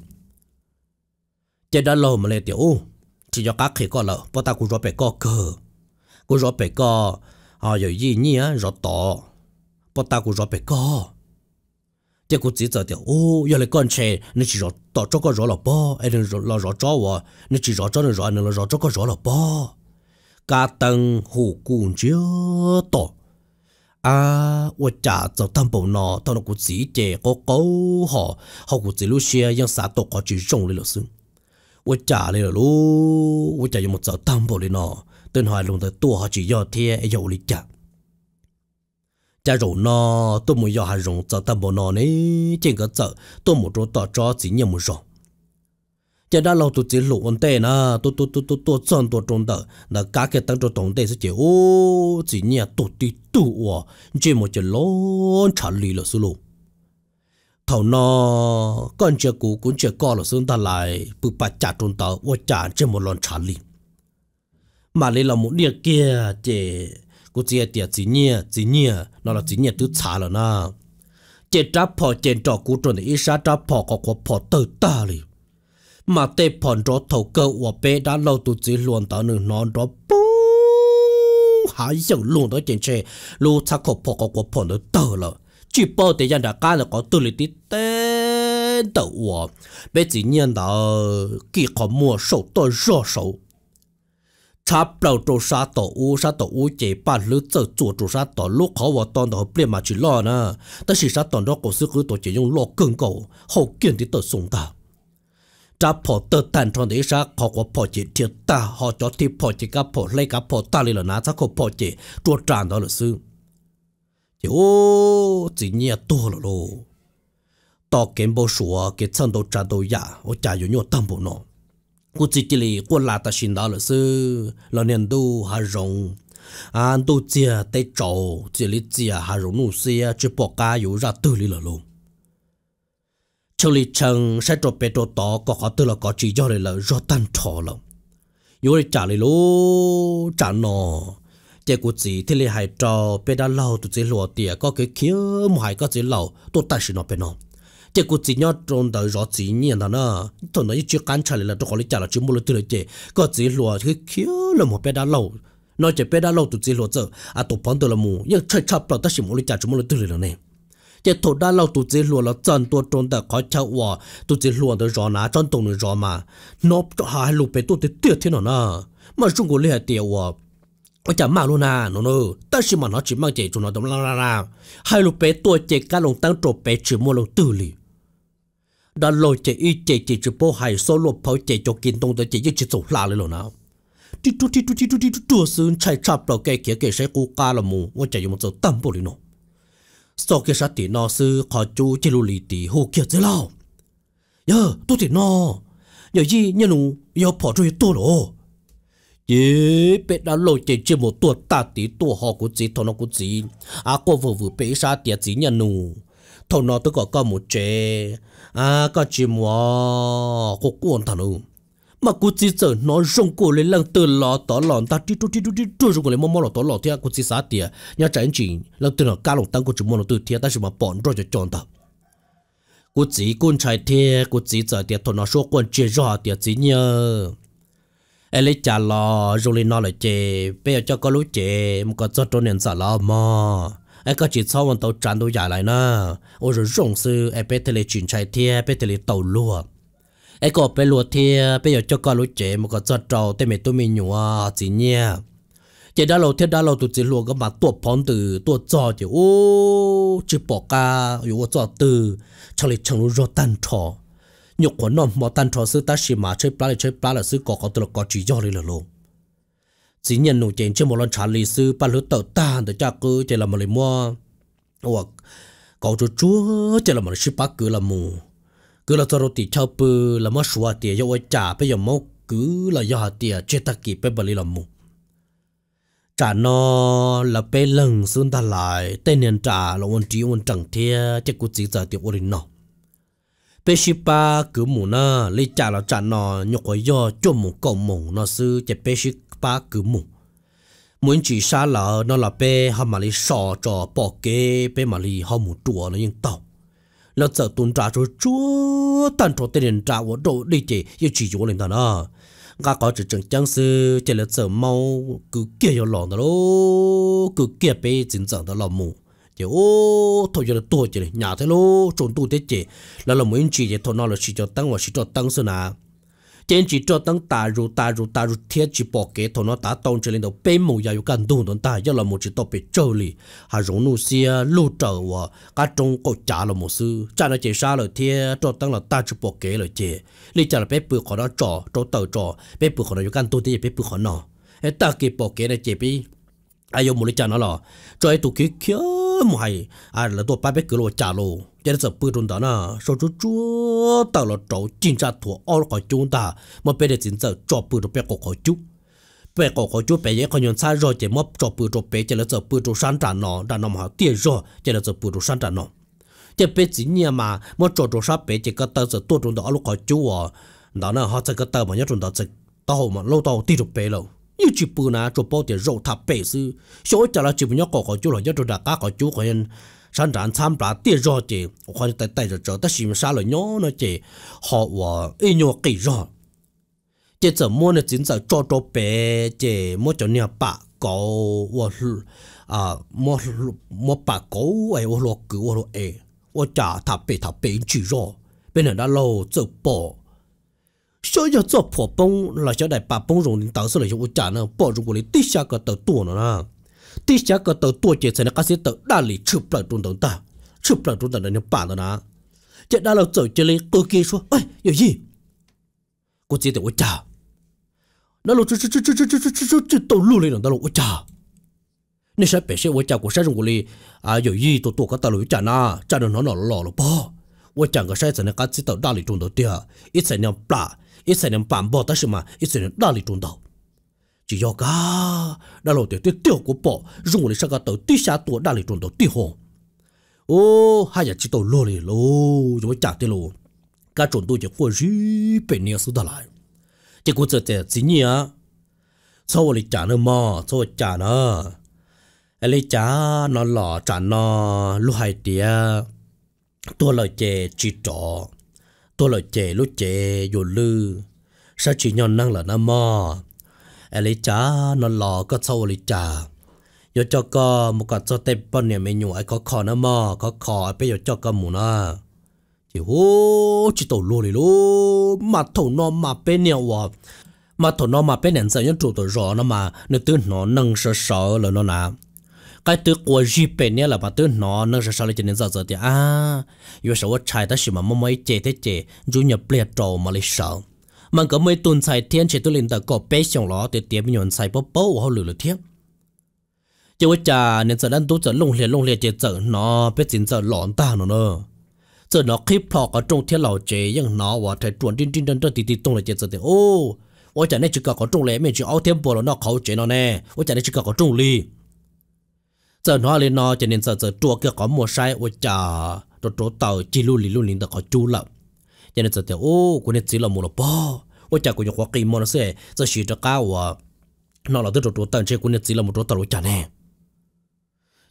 Speaker 1: chỉ đã lâu mà lại tiểu chỉ cho các khi có lợ bắt ta cũng rõ bề có cơ cũng rõ bề có họ giờ gì nhá rõ tỏ bắt ta cũng rõ bề có chỉ cũng chỉ giờ tiểu ô giờ lại con trẻ nên chỉ rõ tỏ cho có rõ là bao ai nên rõ rõ cho vợ nên chỉ rõ cho nên rõ nên là rõ cho có rõ là bao cả tầng hồ cung chưa tỏ à wo cha cho tam bộ nó tao nó cũng chỉ chế có câu họ. Họ cũng chỉ lúc xưa yang sa tổ có chỉ rong lên là sưng wo cha lên là lu wo cha dùng một cháu tam bộ lên nó tên hoài luôn tới tua họ chỉ do thế e dầu lịch cha cha rồi nó tôi muốn do hai rong cháu tam bộ nó nè trên cái cháu tôi một chỗ tao cho chỉ nhiều một rong giờ đã lâu tôi chỉ lụ vấn đề na tôi tôi tôi tôi tôi chọn tôi trong đó là cả cái tăng cho tổng đề sẽ chỉ ô chỉ nhà tôi đi tu à chỉ một chỉ lớn trả lì là số luôn thầu nó con chưa cũ cũng chưa có là xuống ta lại bự bát chả trong đó, ô chả chỉ một lần trả lì, mà lấy là một địa kia chỉ cũng chỉ tiệt chỉ nhà chỉ nhà nó là chỉ nhà tứ trả rồi na chỉ trả phò chỉ trò cũ trong để ít sa trả phò có có phò tự ta liền mà tê phòn rõ thầu cơ và bé đã lâu tụ chỉ luôn tao nữa nó đó bú. Hãy dừng luôn đó trên chê lu chắc khổ phò có có phò nữa tờ lợ. Chỉ bao để dân đã cá là có tư lý tí tên tờ à bây giờ nhân đó kỳ có mua sầu tôi rõ sầu chắp bảo trâu sa tổ u, sa tổ u chế ba lứa giờ chuột trâu sa tổ. Lúc khó vào tòn đó bia mà chỉ lo nè 但是 sa tòn đó cổ sư cứ tổ chỉ dùng lo cưng cầu hậu kiện thì tổ sung ta cha phò tơ tàn trong đấy ra họ có phò chỉ thiệt ta, họ cho thì phò chỉ cả phò lấy cả phò ta lên là nã chắc có phò chỉ. Chua tràn đó là sư chỉ ô chỉ nhẹ to là lô. To kiếm bao sủa, cái chân đồ tràn đồ giả, ô trả yếu nhiều tâm bộ nó. Cô chỉ chỉ lì, cô là ta xin đó là sư là nên tu hà rồng. À, anh tu chia tay trầu chỉ lì chia hà rồng nu xia chỉ bỏ cá yếu ra tư lì là luôn châu li chăng sẽ trộn bê trộn tỏ có họ tư là có chỉ do này là do tan trò lòng. Yếu li trả lời lô, trả nọ chế của chị thì li hay trò bê đã lâu tụi chị lùa tiệt có cái kia mà hay có chị lâu tôi tại sự nó bê nó chế của chị nhớ trộn đời rõ chị nhiên đó nữa thôi nó chưa cắn trả lời là tôi có lý trả là chưa mua được từ chỉ có chị lùa cái kia là một bê đã lâu nói chỉ bê đã lâu tụi chị lùa giờ à tụi bọn tôi là mù. Nhưng chơi chập là ta chỉ mua lý trả chỉ mua được từ rồi này 也头大老肚子乱了，真多种的开车哇，肚子乱的热哪真冻的热嘛，那还路แต่跌อ了呢，嘛中国厉害点哇。我จะรอน้าจนตรงนี้รอมานบจะหาให้ลูกไปตัวเตี้ยที่หนอนะมาช่วยกูเลี้ยดเดียววะก็จะมาลุนโนตั้งชิมันเขาชิมังเจจุนอตมลาลาลาให้ลูกเปตัวเจกาลงตั้งตัวเปชิมัวลงตื่นเลยดันโลเจอีเจจิจุโปให้โซโลเผาเจจกินตรงตัวเจยึดจิตสุลาเลยหรอนะที่ทุที่ทุที่ทุที่ตัวซื้อใช้ชอบเราแกเขียแกใช้กูกาละมูว่าจะยู่มันจะตั้มบเลยเนาะ sau khi sát thì nó sư khó chú chỉ lù lì tí hồ kia thế nào. giờ tôi thì nó, giờ gì nhân nụ giờ bỏ trôi tôi rồi ye bé đã lôi chế chế một tuột ta tí tuột họ của chị thằng nó của chị à cô vừa vừa bé sát tiệt chị nhà nụ thằng nó tôi có có một chế à có chỉ mua có cuốn thằng nụ mà cô chỉ sợ nó rong cô lên lần từ lò tỏ lò ta đi đi đi đi đi rồi cô lên mò mò lò tỏ lò thì cô chỉ sát tiệt nhà trái chỉ lần từ nó cá lồng tăng cô chỉ mò lò từ thiệt ta chỉ mà bọn rồi cho chọn ta. Cô chỉ con trái thiệt cô chỉ sợ tiệt thôi nó số quân chia rõ tiệt chỉ nhớ. Ai lấy trả lò rồi lên nó lại chê, bây giờ cho có lối chê một cái cho trốn nền xả lò mà ai có chỉ sau một tàu tràn đồ dài lại nè ôi rồi rộng sư ai bé tele chuyển chạy thia bé tele tàu lúa ai có bé lúa thia bây giờ cho con lúa chè mà cái cho trâu tên mẹ tôi mình nhua chỉ nhia chỉ đã lâu thiết đã lâu tụi chỉ lúa cái mà tuột phóng từ, tuột cho chỉ ô chỉ bỏ ca yêu cho từ cho lấy chẳng lúa tan trò? Nhục của nó mà tan trò sư ta chỉ mà, chơi plá chơi plá là sư có có từ có chỉ do đi là luôn. Chỉ nhận nụ chén trên một lần trả lý sư ba lứa tờ ta, để cha cứ, chỉ là một lời mua. Hoặc có chú chúa, chỉ là một sư bác cứ là mù cứ là cho thì chào bự là mất xóa tiền cho ai trả bây giờ mau cứ là do hạt tiền chết ta kịp bây giờ là mù. Trả nó là bé lần xuống ta lại, tên nhân trả là ôn trí ôn chẳng thế chắc cũng chỉ giờ tiền ôn nó bé sĩ ba cứ mù na lấy trả là trả nó nhục quá do cho mù cầu mù, nó sư chỉ bé sĩ ba cứ mù. Muốn chỉ xa là nó là bé họ mà lấy sò cho bỏ kế bé mà lấy họ mù chùa nó nhưng tàu nó sợ tuần trả rồi chúa tận chỗ tiền trả của đồ đi chỉ yêu chỉ chúa lên đó à. nó gã có chỉ chẳng chẳng sư chỉ là sợ mau, cứ kia yêu lòng đó lô, cứ kia bé chính chẳng đó lòng mù. Thì ô, thôi giờ là tôi chỉ nhà thế lô, trốn tu thế chỉ là lòng muốn chỉ thì thôi nó là chỉ cho tăng và chỉ cho tăng sư nào trên chỉ cho tăng ta ru ta ru ta ru thiết chỉ bỏ kế thôi nó ta tông chỉ lên đầu bên mù ya yu can tu don ta giờ là một chỉ tao bị trâu lì hà rong nu xia lu trở và cả trong cổ trả là một sư trả nó chỉ xa là thiết cho tăng là ta chỉ bỏ kế là chỉ lý trả là bé bự khó nó trò trò tờ trò bé bự khó nó yêu cần tu thì bé bự khó nó ấy ta kịp bỏ kế là chỉ bị ai yêu một lý trả nó là cho ai tụ kia kia mày à là tôi ba bé cứ lo trả luôn giờ giờ bự trong đó nè. Sau chú chú tao là trâu chính ra thua ở khỏi chúng ta, mà bây giờ chính giờ cho bự được bé cổ khỏi chú. Bé cổ khỏi chú, bé giờ còn nhận sai rồi, chỉ mà cho bự cho bé, giờ là giờ bự cho sản trả nó đã nằm hảo tiền rồi, giờ là giờ bự cho sản trả nó giờ bé chỉ nhà mà mà cho cho sáng bé giờ cái tao giờ tôi trong đó ở lúc khỏi chú à. Đó nè, họ sẽ cái tao mà nhớ trong đó sẽ tao mà lâu tao tiền được bé rồi yêu chỉ bự na cho bao tiền rồi thà bể sư số trả là chỉ muốn nhớ có chú là nhớ cho đã cá có chú 山长参把地热的，我看带带着走，但是杀了鸟呢的，好我一鸟给热。这怎么呢？现在抓着白这么叫你把狗我是啊，么么把狗哎，我落狗我落哎，我家他被他被去热，被人家老走包。小要做破崩，那小在把崩容你到时了就我家呢，包如果你底下个都多了呢。tí chả có tàu tua chế sẽ nó cá sĩ tàu đa lì chụp lại trung tàu ta chụp lại trung tàu này bạn đó nà chế đa lâu tàu chế lấy cơ kia xuống ơi 有 gì cô chỉ tàu chả nó lúc chú chú chú chú chú chú chú chú chú chú tàu lù lên đó lúc chả nên sẽ bể sẽ chả của sẽ dùng của lì à 有 gì tàu tua cái tàu lù chả nà chả được nó nó lò lò bao tôi chẳng có sai rằng các chỉ tàu đa lì trung tàu tiệt ít sai nhầm bả ít sai nhầm bảm bỏ ta xem mà ít sai nhầm đa lì trung tàu chỉ do cả đã lâu tiểu tiểu của bộ dùng để sang cả tàu tí xa tuổi đã lấy trung tàu tí hồ. Ô, hai nhà chỉ tàu lô lì lô rồi trả tiền lô. Cả trung tôi chỉ qua gì bên nhà sư ta lại. Chỉ có giờ tiền gì nhỉ sau này trả nữa mà sau trả nữa? Lấy trả nó lọ trả nó, lúc hai tia tôi lời chè chỉ trọ. Tôi lời chè lúc chè dù lư. Sao chỉ nhon năng là nó mò เอลิรจานอนหลอก็เศร้ลิจาอยู่จอก็มุกัดจะเตปมปนเนี่ยไม่หนูไอ้ก็ขอนะมอก็ขอไปอยู่จอกหมูนะจิโอ้จิโตลูเลยลูมาถูนอมาเป็นเนี่ยวะมาถูนอมาเป็นเนี่ยจะยังจูตัวรอนะมาเนื้อตื้นหนอนั่งเฉยๆเลยจะนี่ยจะ该对国日本呢了吧？对喏，那是啥了？今天早早的啊，有时我猜的是嘛，某某ย节的节，มา不了着เ的少。 มันก็ไม่ตุนใส่เทียนเฉตุลินแต่ก็เป๊ะสองล้อเตี้ยเตี้ยมีหยวนใส่ป๊อปป๊อปเขาหลือหรือเทียนจะว่าจ่าเนี่ยจะดันตู้จะลงเรียนลงเรียนเจเจอเนาะเป็นสินจะหลอนตาเนาะเนอะเจอเนาะคลิปพอก็จงเทียนเหล่าเจยังเนาะว่าไทยจวนดิ้นดิ้นดันดันตีตีตรงเลยเจเจอเตี้ยโอ้ว่าจ่าเนี่ยจะก็ก็จงเลยไม่จะเอาเทียนปวดแล้วเนาะเขาเจเนาะแน่ว่าจ่าเนี่ยจะก็ก็จงลีเจอเนาะเลยเนาะจะเนี่ยจะเจอตัวเกี่ยวกับมัวใช้ว่าจ่าตัวตัวเต่าจีรุ่นลิรุ่นลินแต่เขาจู้แล้ว cho nên giờ ô của nên chỉ là một là bao, tôi chả có những khoa kỳ mà nó sẽ giờ chỉ cho cao và nó là tôi tận chơi của nên chỉ là một chỗ tàu chả nè.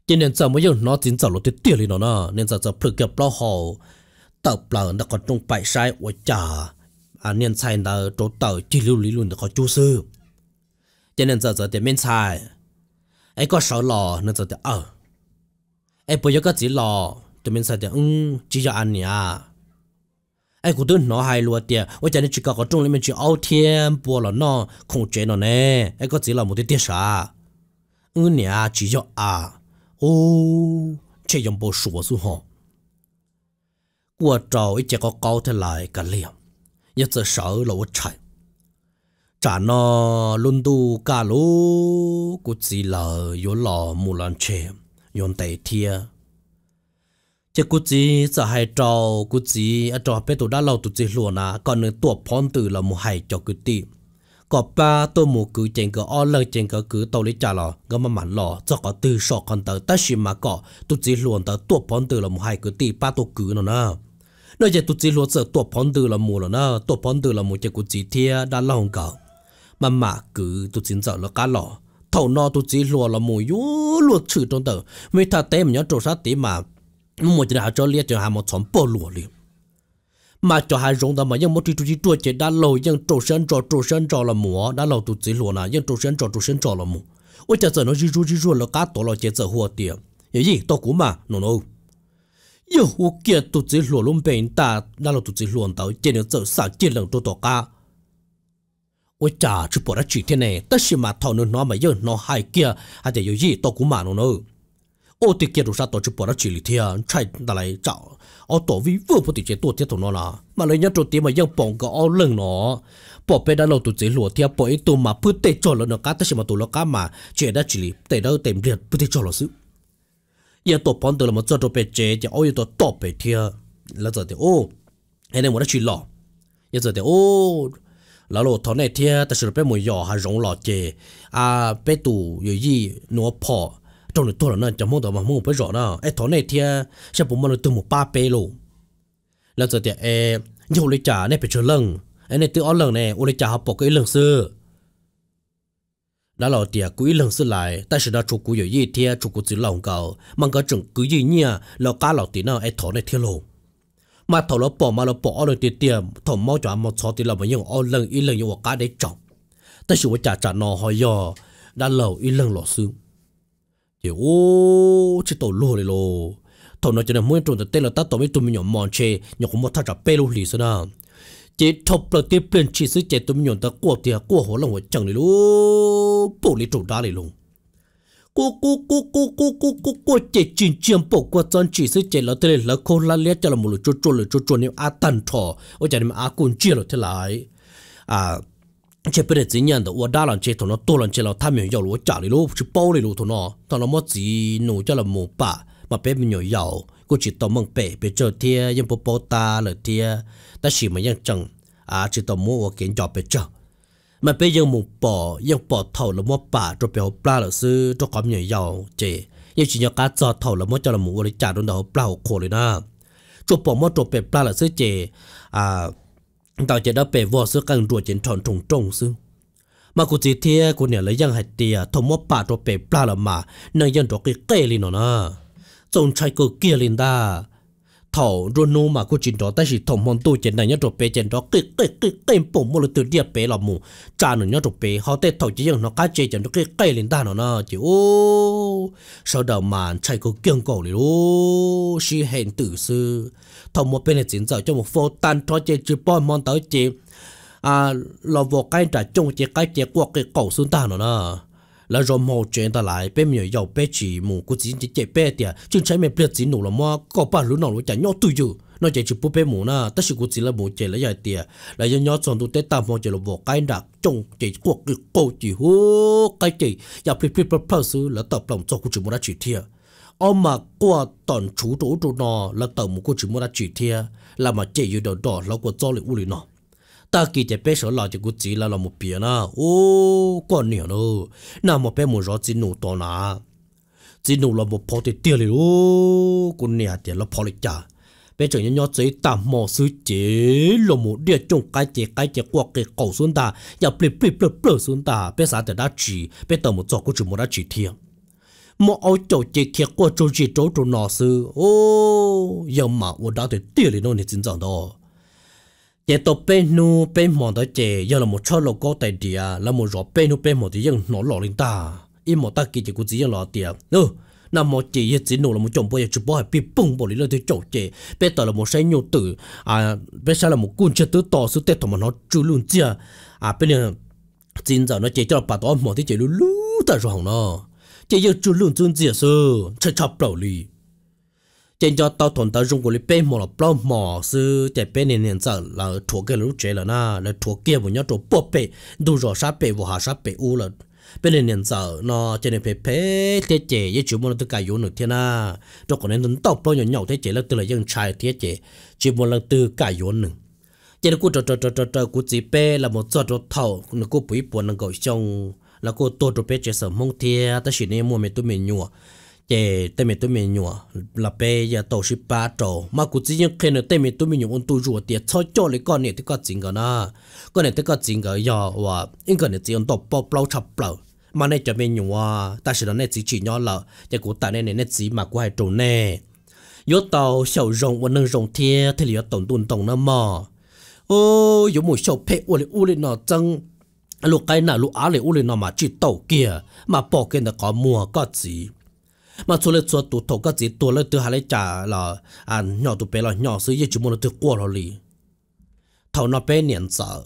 Speaker 1: Cho nên giờ mới giờ nó chính giờ nó tiền tiền nó nè. Nên giờ giờ phật gặp bao hồ. Tập là nó còn trong bài sai tôi chả à niên sai là chỗ tàu chỉ lưu lý luôn được có chú sư. Cho nên giờ giờ thì miễn sai. Ấy có sợ lò nên giờ thì ờ. Ấy bây giờ có chỉ lò. Thì miễn sai thì ừ chỉ cho anh à ai cũng tôi nói hay luôn tiệt. Tôi cho chỉ có có trong mình chỉ áo thiên, bùa là nó không chế nó nè. Ấy có chỉ là một cái tiết 啥 ừ nè, chỉ cho à. Ô chỉ dùng bộ sủa xuống họ qua trâu ấy chỉ có câu thế lại cả liền nhất giờ sợ là vô chạy. Trả nó luôn tu cả lú cũng chỉ là yếu lò mù lần chè yon tệ chỉ cú chỉ sợ hai trâu cú chỉ ở trò bé à, tụ đã lâu tụ chỉ luôn à còn nữa tuổi phòn từ là một hai cho cứ ti. Có ba tôi một cứ chèn cái o lần chèn cái cứ tàu lấy trả lò cái mà mặn lò, cho có từ sọ còn tới ta chỉ mà có, tụ chỉ luôn tới tuổi phòn từ là một hai cứ ti, ba tôi cứ nó nè nơi giờ tụi chỉ luồn sợ tổ phòn từ là mù rồi nè tổ phòn từ là một cái cú chỉ thia đã lâu cả mà mà cứ tụi chỉ sợ là cá lò, thầu no tụi chỉ luồn là mù yếu luôn chữ trong tờ mấy thà té nhớ trổ sát tí mà một chỉ là cho liệt cho hà một chọn bỏ lùa liền. Mà cho hai rong đó mà nhưng một chút chút chút chỉ đã lâu nhưng trổ sen trổ trổ sen trổ là mù đã lâu tụt chỉ lo na nhưng trổ sen trổ trổ sen trổ là mù ôi chả giờ nó chỉ chút chút là cá tổ là chỉ giờ hoa tiền vậy gì? To cú mà nó nó yêu hoa kia tụt chỉ lùa luôn bên ta đã lâu tụt chỉ luồn tàu chỉ được sợ sợ chỉ lần tụ tổ cá. Ôi chà chú bỏ ra chỉ thế này, tất nhiên mà thằng nó mà nhưng nó hai kia. Hay để gì? To cũng mà nó nữa ô, thì kia đồ sao tổ chức bỏ ra chỉ lý thiên chạy đã ô, tổ vi vừa bỏ thì chế tổ thiết nó là. Mà lấy nhớ trộn tiền mà dân bỏng cái ô lưng nó. Bỏ bê đã lâu tụ chỉ lùa thiên bỏ ít tụ mà phứ tê cho nó cá tất nhiên mà tụ nó cá mà chế đã chỉ lý tê đâu tệ liệt phứ tê cho nó sự giờ tổ bón từ là một chỗ tổ bê chế, giờ ôi tổ tổ bê thia. Là giờ thì, ô, anh em muốn nói chuyện lọ giờ giờ thì, ô, lão lộ thọ này thia ta sửa dụng một giò hà rong lọ chế à bé tủ rồi gì nó phò trong này tôi là nên chẳng muốn đâu mà muốn phải rõ nào ai thọ này thì sẽ bụng mà nó từ một ba bé lô là giờ thì ai nhiều lấy trả này phải chờ lần anh này từ ở lần này ô lấy trả học bỏ cái lần xưa đã lò thì cứ lần xưa lại ta sẽ đã chụp cú gì thì chụp cú chỉ lòng cầu mang cái chừng cứ gì nhỉ lò cá lò tí nào ai thọ này thiên lô mà thọ nó bỏ mà nó bỏ ở lần tiệt tiệt thọ mau cho một số thì là mà những ở lần ít lần những cá để trọng ta sẽ phải trả trả nó hỏi giờ đã lâu ít lần lò xương thì ô chỉ tổ lô này lô. Thọ nó cho nên muốn trộn tên là ta tổ mới tụi mình nhỏ mòn chê nhỏ cũng một thằng trả bê lô lì sao nào. Chỉ thọc là tiếp bên chỉ sử chạy tụi mình nhọn ta qua tiệt qua hồ lòng chẳng này lô, bộ lì trụ đá này luôn cô cô cô cô cô cô cô cô chạy chín chiêm bộ qua chân chỉ sử chạy là thế là cô la liệt cho là một lúc chỗ chỗ lúc chỗ chỗ nếu a tần thọ ở chỗ mà a cũng chia rồi thế lại. À chế bây giờ chỉ nhận được đa làm chế thằng nó to làm chế là tham nhiều giàu lúa trả đi lúa chứ bảo đi lúa thằng nó thằng nó mất gì nổ cho là mù bả mà bé mình nhiều giàu cô chỉ tao mong bé bé chơi thia nhưng bố bố ta là thia ta chỉ mà ยัง chẳng à chỉ tao mua kiện cho bé chơi mà bé ยัง mù bỏ ยัง bỏ thầu là mua bả rồi bé học ba là sư cho có nhiều giàu chế nhưng chỉ nhớ cá cho thầu là mua cho là mù đi trả đồ nào bao khổ rồi na cho bỏ mua cho bé ba là sư chế à tao chỉ đã bể vò sữa càng rùa chiến tròn trùng trùng sư mà cụ chỉ thế cụ nhà lấy giang hạt tiề thầm mất bà cho bể ba là mà nàng dân cho cái cây lên nó nè trông trai cụ kia lên ta thầu rồi nô mà cô chỉ đó ta chỉ thòng mòn tôi trên này nhớ đồ bé trên đó, cái cái cái cái bộ một lần từ địa bé là mù. Cha nó nhớ đồ bé, họ tết thầu chỉ rằng nó cá chê trên đó, cái cái lên ta nó nó chỉ ô. Sau đó mà chạy cô kiêng cổ liền ô si hẹn tử sư. Thầu một bên là chính giờ cho một phô tan cho chê chỉ bao mòn tới chê. À lò vô cái trả chung chỉ cái chê qua cái cầu xuống ta nó nè là rồi mò chuyện ta lại, bé miệng giàu bé chỉ, mù của chỉ chỉ chạy bé tiệt. Chứ trái mẹ biết chỉ nổ là mua có ba lũ nào lũ chạy nhau tôi chứ nó chạy chỉ bố bé mù na tất sự của chỉ là mù chạy là dài tiệt. Là do nhớ chọn tôi tết tam mò chạy là vô cái đặc trong chạy cuộc cái cô chỉ hú cái chỉ nhà dạ, phi phi phi phi sư là tập lòng cho của chỉ muốn đã chỉ thiệt. Ông mà qua tận chú chỗ chỗ nọ là tập một của chỉ muốn đã chỉ thiệt. Là mà chạy yêu đầu đỏ, là của cho lại u lì nọ ta kỳ chỉ bé sợ lo chỉ của chỉ là là một biển à ô con nhiều đâu nào một bé một rõ chỉ nụ to nà chỉ nụ là một phô thì tiền liền ô con nhiều tiền là phô lịch trả bé trở nên nhỏ chỉ tạm mò sư chế là một địa chung cái chế cái chế qua cái cầu xuống ta ya plip plip plip plip xuống ta bé sao để đã chỉ bé tao một chỗ của chúng một đã chỉ thiêng một áo chỗ chế kia qua chỗ chỉ chỗ chỗ nọ sư ô giờ mà 我打的店里弄你真正的 Giờ tổ bên nu bên mòn đó chè giờ là một chỗ lô có tại địa là một rõ bên nu bên mòn thì dân nó lọ lên ta. Im một ta kia chỉ có chỉ dân lọ tiệt ừ nằm một chỉ giờ chỉ nụ là một chồng bây giờ chụp bao bị bung bỏ đi lên tới chỗ chè bên tờ là một sai nhô tử à bên sau là một cuốn chơi tứ to, sự tết thằng mà nó chú luôn chia à bên này chính giờ nó chè cho bà đó một thì chè luôn lú ta rồi nó chè giờ chú luôn chung chia số, chơi chập đầu đi trên cho tao thuần tao dùng của lý bên một là bao mỏ sư chạy bên nền nền sợ là thuộc cái lũ trẻ là na, là thuộc kia một nhóm chỗ bộ bể đủ rõ sát bể và hạ sát bể u là bên nền nền sợ, nó trên này phải phê thế chế với chủ môn tất cả yếu nữa thiên na. Cho còn nên tao bao nhiêu nhau thế chế là từ là dân trai thế chế chỉ một lần từ cả yếu nữa trên này cô trò trò trò trò trò cô chỉ bê là một trò trò thầu nó cô bùi buồn nó gọi xong là cô tô trò bê chế sở mong thia, ta chỉ nên mua mấy tụi mình nhua chế tê mẹ tụi mình nhua là bé giờ tổ sư ba trâu mà cụ chỉ những khi nữa tê mẹ tụi mình nhua ông tu rùa tiệt cho cho lấy con này thì có chính cái na. Con này thì có chính cái giờ và những cái này chỉ ông tổ bao bao chập bao mà này cho mình nhua ta sẽ là này chỉ chỉ nhỏ là chứ cụ ta này này chỉ mà cụ hay trâu nè yếu tàu sầu rồng và nâng rồng thiê thì là tổng tuần tổng nó mò ô yếu một sầu phê u lên u lên nó chân lúc cái nào lúc á lên u lên nó mà chỉ tàu kia. Mà bỏ cái nó có mua có gì mà cho lên cho tụ thổ các gì tụ lên từ hà lấy trả là à nhỏ tụ bé là nhỏ sự gì chỉ muốn từ qua rồi đi, thầu nó bé niệm sợ.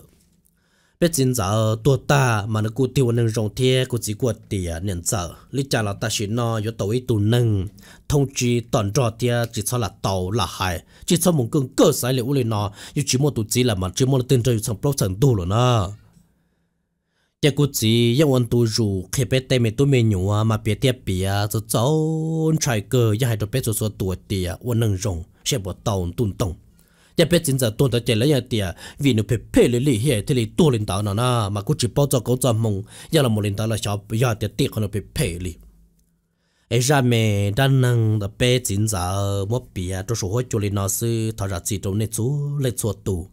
Speaker 1: Bé chính giờ tụ ta mà nó cụ tiêu nâng rong thiê cụ chỉ qua tiền niệm sợ. Lý trả là ta chỉ nó có tàu ít tụ nâng. Thông chí toàn trò thiê chỉ cho là tàu là hải chỉ cho một cơn cơ sở liệu lên nó chỉ một tụ chỉ là mà chỉ một tên trời sang pro sang tu rồi nó chỉ cô chỉ yêu anh tu rủ khi bé tay mình tu mình nhủ mà bé tiệp bia cho cháu trai cơ giờ hai đứa bé cho số tuổi tiệt anh nâng rong sẽ bỏ tàu tuôn tông giờ bé chính giờ tuôn tới chơi lấy giờ tiệt vì nó bé bé lấy lấy hệ thì lấy tu lên tàu nó na mà cô chỉ bao cho cô cho mong giờ là một lên tàu là cháu giờ tiệt tiệt nó bé bé lấy ấy ra mẹ đang nâng đứa bé chính giờ mất bia cho số hội cho lên nó sư thọ ra chỉ trong này chú lấy số tuổi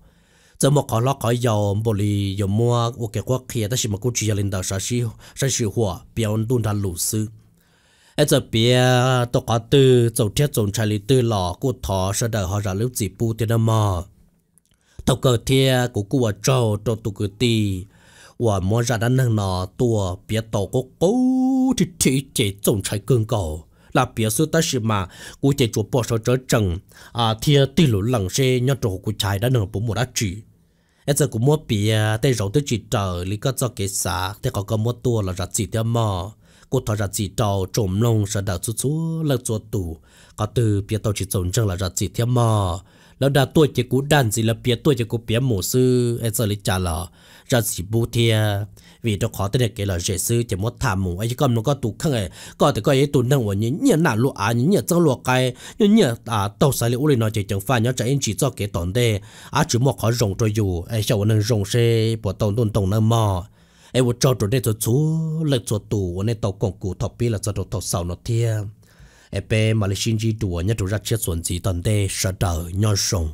Speaker 1: 这么搞了搞要不里有么我给我开，但是么估计要领导啥事啥事话，别人动他鲁斯。ở giờ bia tôi có từ dầu thiết dầu trái lý từ lò của thọ sẽ đợi họ ra lúc gì bu tiền mà tàu cờ thia của cô ở trâu trâu tụ cờ tì và mua ra đã nâng nọ tua bia tàu có cố thì chỉ chỉ dầu trái cơn cầu là bia sư ta sĩ mà của chỉ chuột bỏ số trở trần à thia tì lũ lằng xe nhớ trâu của trái đã nâng bố một đã chỉ ấy giờ cũng mua bia để rổ tới chỉ trở lý có cho cái xã để có có mua tua là rạch chỉ tiêu mò. Cô thọ rạch chỉ trầu trộm lông, sợ đào chút chút là chuột tủ có từ bia tàu chỉ trộn chân là rạch chỉ tiêu mò. Lão đã tuổi chỉ cú đàn gì là bia tuổi chỉ cú bia mổ sư ấy giờ lý trả lọ rạch chỉ bu thiê vì tôi khó tin được cái là dễ sư chỉ một thả mù ấy còn nó có tụ khăng ấy. Có thể có ấy tụ năng của những nhà nà lụa à những nhà trong lụa cái những nhà à tàu xài liệu nó chỉ chẳng phải nhớ chạy chỉ cho cái tổn đề. À chỉ một khó rồng rồi dù. Ấy sau nên rồng xe bộ tàu tôn tàu năng mò. Ấy, một trò trốn đây cho chú lệch cho tù. Nên tàu còn cụ thọc pi là cho tàu sáu nó thiê ấy bé mà lấy xin chỉ đùa, nhớ tụ ra chiếc xuân gì tổn đề, sợ trời nhon rồng.